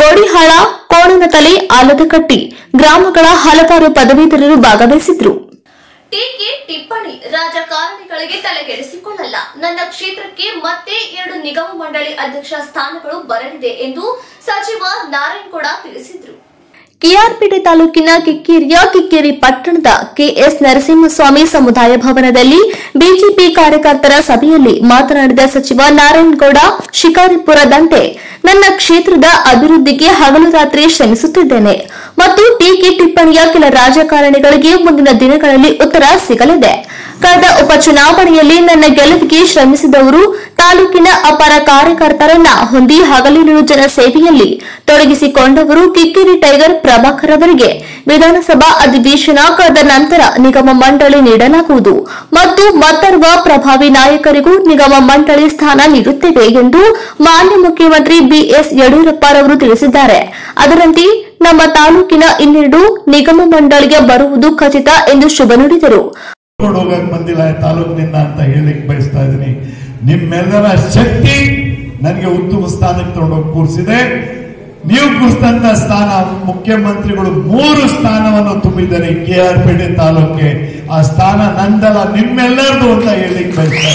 Godihal ಕೋಣನತಲೆ Aladakatti ಗ್ರಾಮಗಳ ಹಲವಾರು ಪದವೀಧರರು ಭಾಗವಹಿಸಿದ್ರು. ಟೀಕೆ, ಟಿಪ್ಪಣಿ, ರಾಜಕಾರಣಿಗಳಿಗೆ ತಲೆಗೆಡಿಸಿಕೊಳ್ಳಲ್ಲ ನನ್ನ ಕ್ಷೇತ್ರಕ್ಕೆ ಮತ್ತೆ ಎರಡು ನಿಗಮ ಮಂಡಳಿ ಅಧ್ಯಕ್ಷ ಸ್ಥಾನಗಳು ಬರಲಿದೆ ಎಂದು ಸಚಿವ ನಾರಾಯಣಗೌಡ ತಿಳಿಸಿದ್ರು. ಕೆಆರ್ಪೇಟೆ ತಾಲೂಕಿನ ಕಿಕ್ಕೇರಿಯ ಕಿಕ್ಕೇರಿ ಪಟ್ಟಣದ ಕೆಎಸ್ ನರಸಿಂಹಸ್ವಾಮಿ ಸಮುದಾಯ ಭವನದಲ್ಲಿ ಬಿಜೆಪಿ ಕಾರ್ಯಕರ್ತರ ಸಭೆಯಲ್ಲಿ ಮಾತನಾಡಿದ ಸಚಿವ ನಾರಾಯಣಗೌಡ, ಶಿಕಾರಿಪುರ ದಂತೆ ನನ್ನ ಕ್ಷೇತ್ರದ ಅಭಿವೃದ್ಧಿಗೆ ಹಗಲು ರಾತ್ರಿ ಶ್ರಮಿಸುತ್ತಿದ್ದೇನೆ ಮತ್ತು ಟೀಕೆ ಟಿಪ್ಪಣಿಯ ಕೆಲ ರಾಜಕಾರಣಿಗಳಿಗೆ ಮುಂದಿನ ದಿನಗಳಲ್ಲಿ ಉತ್ತರ ಸಿಗಲಿದೆ. ಕಳೆದ ಉಪಚುನಾವಣೆಯಲ್ಲಿ ನನ್ನ ಗೆಲುವಿಗೆ ಶ್ರಮಿಸಿದವರು ತಾಲೂಕಿನ ಅಪರ ಕಾರ್ಯಕರ್ತರನ್ನ ಹೊಂದಿ ಹಗಲಿರುಳು ಜನ ಸೇವೆಯಲ್ಲಿ ತೊಡಗಿಸಿಕೊಂಡವರು ಕಿಕ್ಕಿರಿ ಟೈಗರ್ ಪ್ರಭಾಕರ್ ಅವರಿಗೆ ವಿಧಾನಸಭಾ ಅಧಿವೇಶನ ಕಳೆದ ನಂತರ ನಿಗಮ ಮಂಡಳಿ ನೀಡಲಾಗುವುದು. ಮತ್ತು ಮತ್ತರ್ವ ಪ್ರಭಾವಿ ನಾಯಕರಿಗೂ ನಿಗಮ ಮಂಡಳಿ ಸ್ಥಾನ ನೀಡುತ್ತೇವೆ ಎಂದು ಮಾನ್ಯ ಮುಖ್ಯಮಂತ್ರಿ ಬಿಎಸ್ ಯಡಿಯೂರಪ್ಪರವರು ತಿಳಿಸಿದ್ದಾರೆ. ಅದರಂತೆ ನಮ್ಮ ತಾಲೂಕಿನ ಇನ್ನೆರಡು ನಿಗಮ ಮಂಡಳಿಗೆ ಬರುವುದು ಖಚಿತ ಎಂದು ಶುಭ ನುಡಿದರು. ನಿಮ್ಮೆಲ್ಲರ ಶಕ್ತಿ ನನಗೆ ಉತ್ತಮ ಸ್ಥಾನಕ್ಕೆ ತಗೊಂಡೋಗಿ ಕೂರಿಸಿದೆ. ನೀವು ಕುರಿತಂತ ಸ್ಥಾನ, ಮುಖ್ಯಮಂತ್ರಿಗಳು ಮೂರು ಸ್ಥಾನವನ್ನು ತುಂಬಿದ್ದಾರೆ ಕೆ ಆರ್ ಪೇಟೆ ತಾಲೂಕಿಗೆ ಆ ಸ್ಥಾನ ನಂದಲ್ಲ ನಿಮ್ಮೆಲ್ಲರದು ಅಂತ ಹೇಳಿಕ್ ಬಯಸ್ತಾ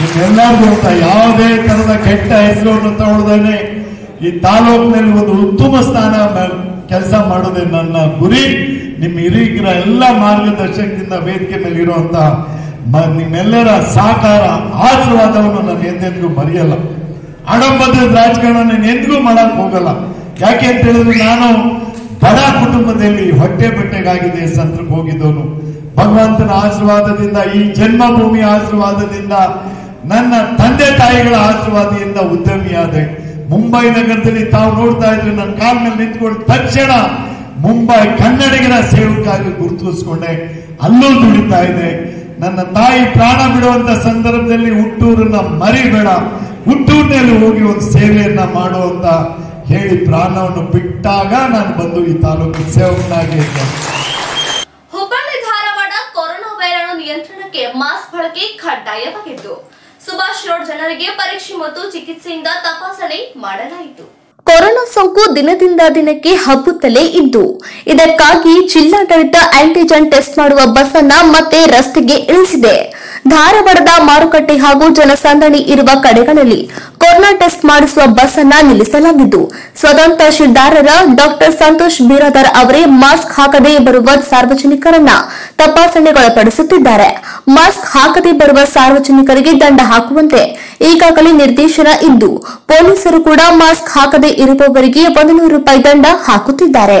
ನಿಮ್ಮೆಲ್ಲರದು ಅಂತ ಯಾವುದೇ ತರದ ಕೆಟ್ಟ ಹೆಸರು ತಗೊಳ್ದೇನೆ ಈ ತಾಲೂಕಿನಲ್ಲಿ ಒಂದು ಉತ್ತಮ ಸ್ಥಾನ ಕೆಲಸ ಮಾಡೋದೇ ನನ್ನ ಗುರಿ. ನಿಮ್ಮ ಹಿರಿಯರ ಎಲ್ಲ ಮಾರ್ಗದರ್ಶಕದಿಂದ ವೇದಿಕೆ ಮೇಲೆ ಇರುವಂತ ನಿಮ್ಮೆಲ್ಲರ ಸಹಕಾರ, ಆಶೀರ್ವಾದವನ್ನು ನಾನು ಎಂದೆಂದಿಗೂ ಮರೆಯಲ್ಲ. ಹಣಬದ್ಧ ರಾಜಕಾರಣ ನಾನು ಎಂದಿಗೂ ಮಾಡಕ್ ಹೋಗಲ್ಲ. ಯಾಕೆ ಅಂತ ಹೇಳಿದ್ರೆ ನಾನು ಬಡ ಕುಟುಂಬದಲ್ಲಿ ಹೊಟ್ಟೆ ಬಟ್ಟೆಗಾಗಿದೆ ಸಂತ್ರಕ್ಕೆ ಹೋಗಿದ್ದವನು. ಭಗವಂತನ ಆಶೀರ್ವಾದದಿಂದ, ಈ ಜನ್ಮಭೂಮಿ ಆಶೀರ್ವಾದದಿಂದ, ನನ್ನ ತಂದೆ ತಾಯಿಗಳ ಆಶೀರ್ವಾದದಿಂದ ಉದ್ಯಮಿಯಾದೆ. ಮುಂಬೈ ನಗರದಲ್ಲಿ ತಾವು ನೋಡ್ತಾ ಇದ್ರೆ ನನ್ನ ಕಾಲ್ ಮೇಲೆ ನಿಂತ್ಕೊಂಡು ತಕ್ಷಣ ಮುಂಬೈ ಕನ್ನಡಿಗರ ಸೇವಕ್ಕಾಗಿ ಗುರುತಿಸ್ಕೊಂಡೆ. ಅಲ್ಲೂ ದುಡಿತಾ ಇದೆ ನನ್ನ ತಾಯಿ ಪ್ರಾಣ ಬಿಡುವಂತ ಸಂದರ್ಭದಲ್ಲಿ ಹುಟ್ಟೂರನ್ನ ಮರಿಬೇಡ. ಹುಟ್ಟೂರಿನಲ್ಲಿ ಹೋಗಿ ಒಂದು ಸೇವೆಯನ್ನ ಮಾಡುವಂತ ಹೇಳಿ ಪ್ರಾಣವನ್ನು ಬಿಟ್ಟಾಗ ನಾನು ಬಂದು ಈ ತಾಲೂಕಿನ ಸೇವಕನಾಗಿ ಇದ್ದೆ. ಹುಬ್ಬಳ್ಳಿ ಧಾರವಾಡ ಕೊರೋನಾ ವೈರಾಣು ನಿಯಂತ್ರಣಕ್ಕೆ ಮಾಸ್ಕ್ ಬಳಕೆ ಕಡ್ಡಾಯವಾಗಿತ್ತು. ಸುಭಾಷ್ ರೋಡ್ ಜನರಿಗೆ ಪರೀಕ್ಷೆ ಮತ್ತು ಚಿಕಿತ್ಸೆಯಿಂದ ತಪಾಸಣೆ ಮಾಡಲಾಯಿತು. ಕೊರೋನಾ ಸೋಂಕು ದಿನದಿಂದ ದಿನಕ್ಕೆ ಹಬ್ಬುತ್ತಲೇ ಇದ್ದು ಇದಕ್ಕಾಗಿ ಜಿಲ್ಲಾಡಳಿತ ಆಂಟಿಜೆನ್ ಟೆಸ್ಟ್ ಮಾಡುವ ಬಸ್ ಅನ್ನ ಮತ್ತೆ ರಸ್ತೆಗೆ ಇಳಿಸಿದೆ. ಧಾರವಾಡದ ಮಾರುಕಟ್ಟೆ ಹಾಗೂ ಜನಸಂದಣಿ ಇರುವ ಕಡೆಗಳಲ್ಲಿ ಕೊರೋನಾ ಟೆಸ್ಟ್ ಮಾಡಿಸುವ ಬಸ್ ಅನ್ನ ನಿಲ್ಲಿಸಲಾಗಿದ್ದು, ಸ್ವತಂತ್ರ ತಹಶೀಲ್ದಾರರ ಡಾಕ್ಟರ್ ಸಂತೋಷ್ ಬೀರಾದರ್ ಅವರೇ ಮಾಸ್ಕ್ ಹಾಕದೆ ಬರುವ ಸಾರ್ವಜನಿಕರನ್ನ ತಪಾಸಣೆಗೊಳಪಡಿಸುತ್ತಿದ್ದಾರೆ. ಮಾಸ್ಕ್ ಹಾಕದೆ ಬರುವ ಸಾರ್ವಜನಿಕರಿಗೆ ದಂಡ ಹಾಕುವಂತೆ ಈಗಾಗಲೇ ನಿರ್ದೇಶನ ಇದ್ದು, ಪೊಲೀಸರು ಕೂಡ ಮಾಸ್ಕ್ ಹಾಕದೆ ಇರುವವರಿಗೆ ಒಂದು ನೂರು ರೂಪಾಯಿ ದಂಡ ಹಾಕುತ್ತಿದ್ದಾರೆ.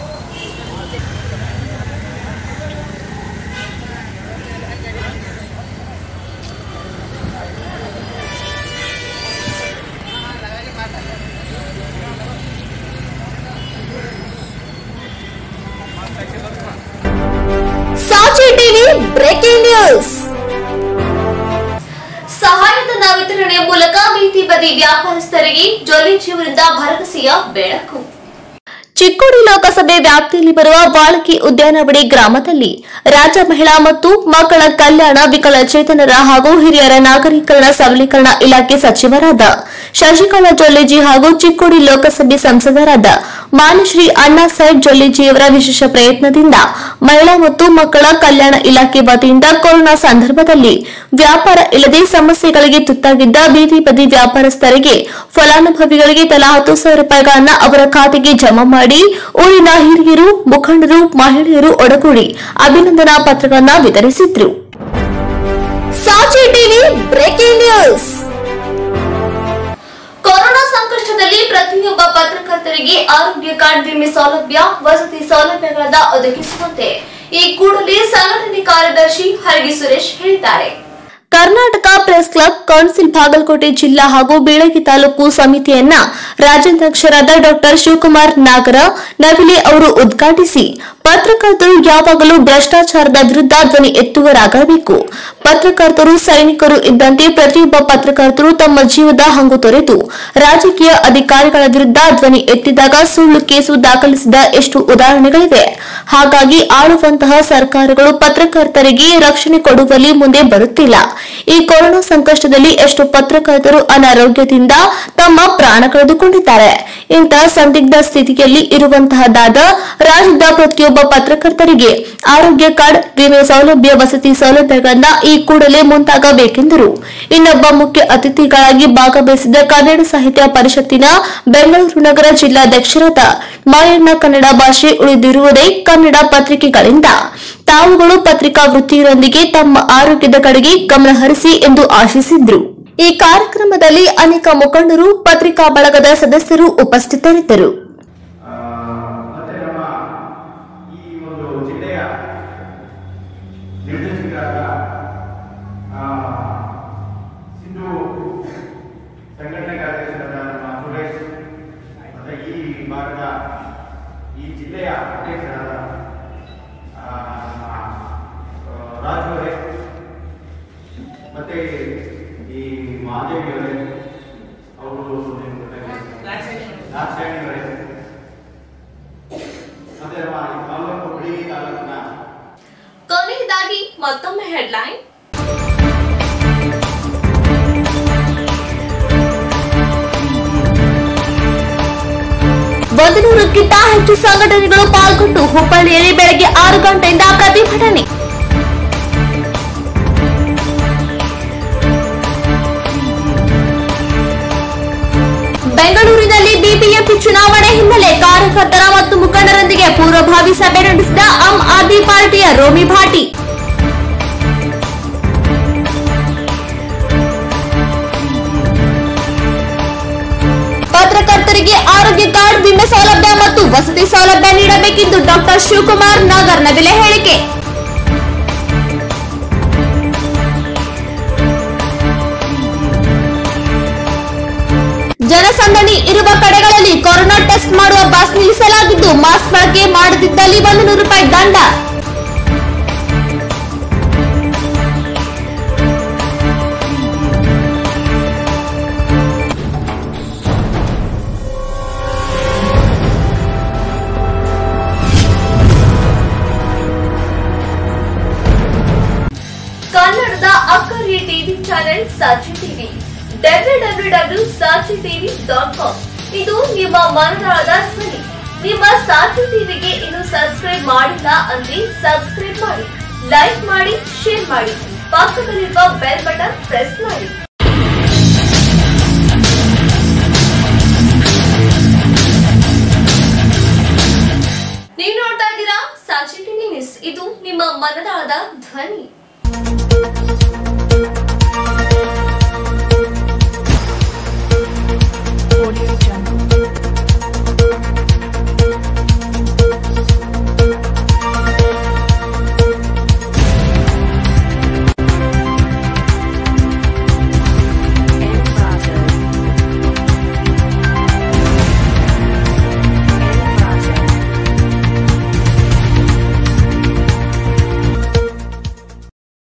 ವ್ಯಾಪಾರಸ್ಥರಿಗೆ ಭರವಸೆಯ ಬೆಳಕು. ಚಿಕ್ಕೋಡಿ ಲೋಕಸಭೆ ವ್ಯಾಪ್ತಿಯಲ್ಲಿ ಬರುವ ಬಾಳಕಿ ಉದ್ಯಾನವಡಿ ಗ್ರಾಮದಲ್ಲಿ ರಾಜ ಮಹಿಳಾ ಮತ್ತು ಮಕ್ಕಳ ಕಲ್ಯಾಣ ವಿಕಲಚೇತನರ ಹಾಗೂ ಹಿರಿಯರ ನಾಗರೀಕರಣ ಸಬಲೀಕರಣ ಇಲಾಖೆ ಸಚಿವರಾದ ಶಶಿಕಲಾ ಜೊಲ್ಲೆಜಿ ಹಾಗೂ ಚಿಕ್ಕೋಡಿ ಲೋಕಸಭೆ ಸಂಸದರಾದ ಮಾನಶ್ರೀ ಅಣ್ಣಾ ಸಾಹೇಬ್ ಜೊಲ್ಲೆಜಿಯವರ ವಿಶೇಷ ಪ್ರಯತ್ನದಿಂದ ಮಹಿಳಾ ಮತ್ತು ಮಕ್ಕಳ ಕಲ್ಯಾಣ ಇಲಾಖೆ ವತಿಯಿಂದ ಕೊರೋನಾ ಸಂದರ್ಭದಲ್ಲಿ ವ್ಯಾಪಾರ ಇಲ್ಲದೆ ಸಮಸ್ಯೆಗಳಿಗೆ ತುತ್ತಾಗಿದ್ದ ಬೀದಿ ಬದಿ ವ್ಯಾಪಾರಸ್ಥರಿಗೆ ಫಲಾನುಭವಿಗಳಿಗೆ ತಲಾ ಹತ್ತು ಸಾವಿರ ರೂಪಾಯಿಗಳನ್ನ ಅವರ ಖಾತೆಗೆ ಜಮಾ ಮಾಡಿ ಊರಿನ ಹಿರಿಯರು, ಮುಖಂಡರು, ಮಹಿಳೆಯರು ಒಡಗೂಡಿ ಅಭಿನಂದನಾ ಪತ್ರಗಳನ್ನು ವಿತರಿಸಿದ್ರು. Sachi TV breaking news. ಸಂಕಷ್ಟದಲ್ಲಿ ಪ್ರತಿಯೊಬ್ಬ ಪತ್ರಕರ್ತರಿಗೆ ಆರೋಗ್ಯ ಕಾರ್ಡ್ ವಿಮೆ ಸೌಲಭ್ಯ, ವಸತಿ ಸೌಲಭ್ಯಗಳನ್ನ ಒದಗಿಸುವಂತೆ. ಈ ಕೂಡಲೇ ಸಂಘಟನೆ ಕಾರ್ಯದರ್ಶಿ ಹರಗಿ ಸುರೇಶ್ ಹೇಳಿದ್ದಾರೆ. Karnataka press club, council Bagalkote ಜಿಲ್ಲಾ ಹಾಗೂ ಬೀಳಗಿ ತಾಲೂಕು ಸಮಿತಿಯನ್ನ ರಾಜ್ಯಾಧ್ಯಕ್ಷರಾದ ಡಾ ಶಿವಕುಮಾರ್ ನಾಗರ ನವಿಲೆ ಅವರು ಉದ್ಘಾಟಿಸಿ, ಪತ್ರಕರ್ತರು ಯಾವಾಗಲೂ ಭ್ರಷ್ಟಾಚಾರದ ವಿರುದ್ಧ ಧ್ವನಿ ಎತ್ತುವರಾಗಬೇಕು. ಪತ್ರಕರ್ತರು, ಸೈನಿಕರು ಇದ್ದಂತೆ ಪ್ರತಿಯೊಬ್ಬ ಪತ್ರಕರ್ತರು ತಮ್ಮ ಜೀವದ ಹಂಗು ತೊರೆದು, ರಾಜಕೀಯ ಅಧಿಕಾರಿಗಳ ವಿರುದ್ಧ ಧ್ವನಿ ಎತ್ತಿದಾಗ ಸುಳ್ಳು ಕೇಸು ದಾಖಲಿಸಿದ ಎಷ್ಟು ಉದಾಹರಣೆಗಳಿವೆ. ಹಾಗಾಗಿ ಆಳುವಂತಹ ಸರ್ಕಾರಗಳು ಪತ್ರಕರ್ತರಿಗೆ ರಕ್ಷಣೆ ಕೊಡುವಲ್ಲಿ ಮುಂದೆ ಬರುತ್ತಿಲ್ಲ. ಈ ಕೊರೋನಾ ಸಂಕಷ್ಟದಲ್ಲಿ ಎಷ್ಟು ಪತ್ರಕರ್ತರು ಅನಾರೋಗ್ಯದಿಂದ ತಮ್ಮ ಪ್ರಾಣ ಕಳೆದುಕೊಂಡಿದ್ದಾರೆ. ಇಂತಹ ಸಂದಿಗ್ಧ ಸ್ಥಿತಿಯಲ್ಲಿ ಇರುವಂತಹದಾದ ರಾಜ್ಯದ ಪ್ರತಿಯೊಬ್ಬ ಪತ್ರಕರ್ತರಿಗೆ ಆರೋಗ್ಯ ಕಾರ್ಡ್, ವಿಮೆ ಸೌಲಭ್ಯ, ವಸತಿ ಸೌಲಭ್ಯಗಳನ್ನ ಈ ಕೂಡಲೇ ಮುಂದಾಗಬೇಕೆಂದರು. ಇನ್ನೊಬ್ಬ ಮುಖ್ಯ ಅತಿಥಿಗಳಾಗಿ ಭಾಗವಹಿಸಿದ ಕನ್ನಡ ಸಾಹಿತ್ಯ ಪರಿಷತ್ತಿನ ಬೆಂಗಳೂರು ನಗರ ಜಿಲ್ಲಾಧ್ಯಕ್ಷರಾದ ಮಾಯಣ್ಣ ಕನ್ನಡ ಭಾಷೆ ಉಳಿದಿರುವುದೇ ಕನ್ನಡ ಪತ್ರಿಕೆಗಳಿಂದ. ತಾವುಗಳು ಪತ್ರಿಕಾ ವೃತ್ತಿಯರೊಂದಿಗೆ ತಮ್ಮ ಆರೋಗ್ಯದ ಕಡೆಗೆ ಗಮನ ಹರಿಸಿ ಎಂದು ಆಶಿಸಿದ್ರು. ಈ ಕಾರ್ಯಕ್ರಮದಲ್ಲಿ ಅನೇಕ ಮುಖಂಡರು, ಪತ್ರಿಕಾ ಬಳಗದ ಸದಸ್ಯರು ಉಪಸ್ಥಿತರಿದ್ದರು. ಸಂಘಟನೆ ಕಾರ್ಯದರ್ಶಿಯಾದ ನಮ್ಮ ಈ ಭಾಗದ ಈ ಜಿಲ್ಲೆಯ ಅಧ್ಯಕ್ಷರಾದ ಆ, ಆ, ರಾಜು ಮತ್ತೆ ಈ ಮಾದೇವಿಯವರೇ ಅವರು ದಾಕ್ಷಾಯಣಿ ಅವರೇ ಮತ್ತೆ ತಾಲೂಕು ಬಿಳಿ ತಾಲೂಕಿನ ಕೊನೆಯದಾಗಿ ಮತ್ತೊಮ್ಮೆ ಹೆಡ್ಲೈನ್ ಒಂದು ನೂರಕ್ಕಿಂತ ಹೆಚ್ಚು ಸಂಘಟನೆಗಳು ಪಾಲ್ಗೊಂಡು ಹುಬ್ಬಳ್ಳಿಯಲ್ಲಿ ಬೆಳಗ್ಗೆ ಆರು ಗಂಟೆಯಿಂದ ಪ್ರತಿಭಟನೆ. ಬೆಂಗಳೂರಿನಲ್ಲಿ ಬಿಬಿಎಂಪಿ ಚುನಾವಣೆ ಹಿನ್ನೆಲೆ ಕಾರ್ಯಕರ್ತರ ಮತ್ತು ಮುಖಂಡರೊಂದಿಗೆ ಪೂರ್ವಭಾವಿ ಸಭೆ ನಡೆಸಿದ ಆಮ್ ಆದ್ಮಿ ಪಾರ್ಟಿಯ ರೋಮಿ ಭಾಟಿ. ಕಾರ್ಡ್ ವಿಮೆ ಸೌಲಭ್ಯ ಮತ್ತು ವಸತಿ ಸೌಲಭ್ಯ ನೀಡಬೇಕೆಂದು ಡಾಕ್ಟರ್ ಶಿವಕುಮಾರ್ ನಾಗರ್ ನವಿಲೆ ಹೇಳಿಕೆ. ಜನಸಂದಣಿ ಇರುವ ಕಡೆಗಳಲ್ಲಿ ಕೊರೋನಾ ಟೆಸ್ಟ್ ಮಾಡುವ ಬಸ್ ನಿಲ್ಲಿಸಲಾಗಿದ್ದು ಮಾಸ್ಕ್ ಬಳಕೆ ಮಾಡದಿದ್ದಲ್ಲಿ ಒಂದು ನೂರು ರೂಪಾಯಿ ದಂಡ. Sakshi TV dot com. ಇದು ನಿಮ್ಮ ಮನದಾಳದ ಧ್ವನಿ. ನಿಮ್ಮ ಸಾಕ್ಷಿ ಟಿವಿಗೆ ಇನ್ನು ಸಬ್ಸ್ಕ್ರೈಬ್ ಮಾಡಿಲ್ಲ ಅಂದ್ರೆ ಸಬ್ಸ್ಕ್ರೈಬ್ ಮಾಡಿ, ಲೈಕ್ ಮಾಡಿ, ಶೇರ್ ಮಾಡಿ. ಪಕ್ಕದಲ್ಲಿರುವ ಬೆಲ್ ಬಟನ್ ಪ್ರೆಸ್ ಮಾಡಿ. ನೀವು ನೋಡ್ತಾ ಇದ್ದೀರಾ ಸಾಕ್ಷಿ ಟಿವಿ ಇದು ನಿಮ್ಮ ಮನದಾಳದ ಧ್ವನಿ.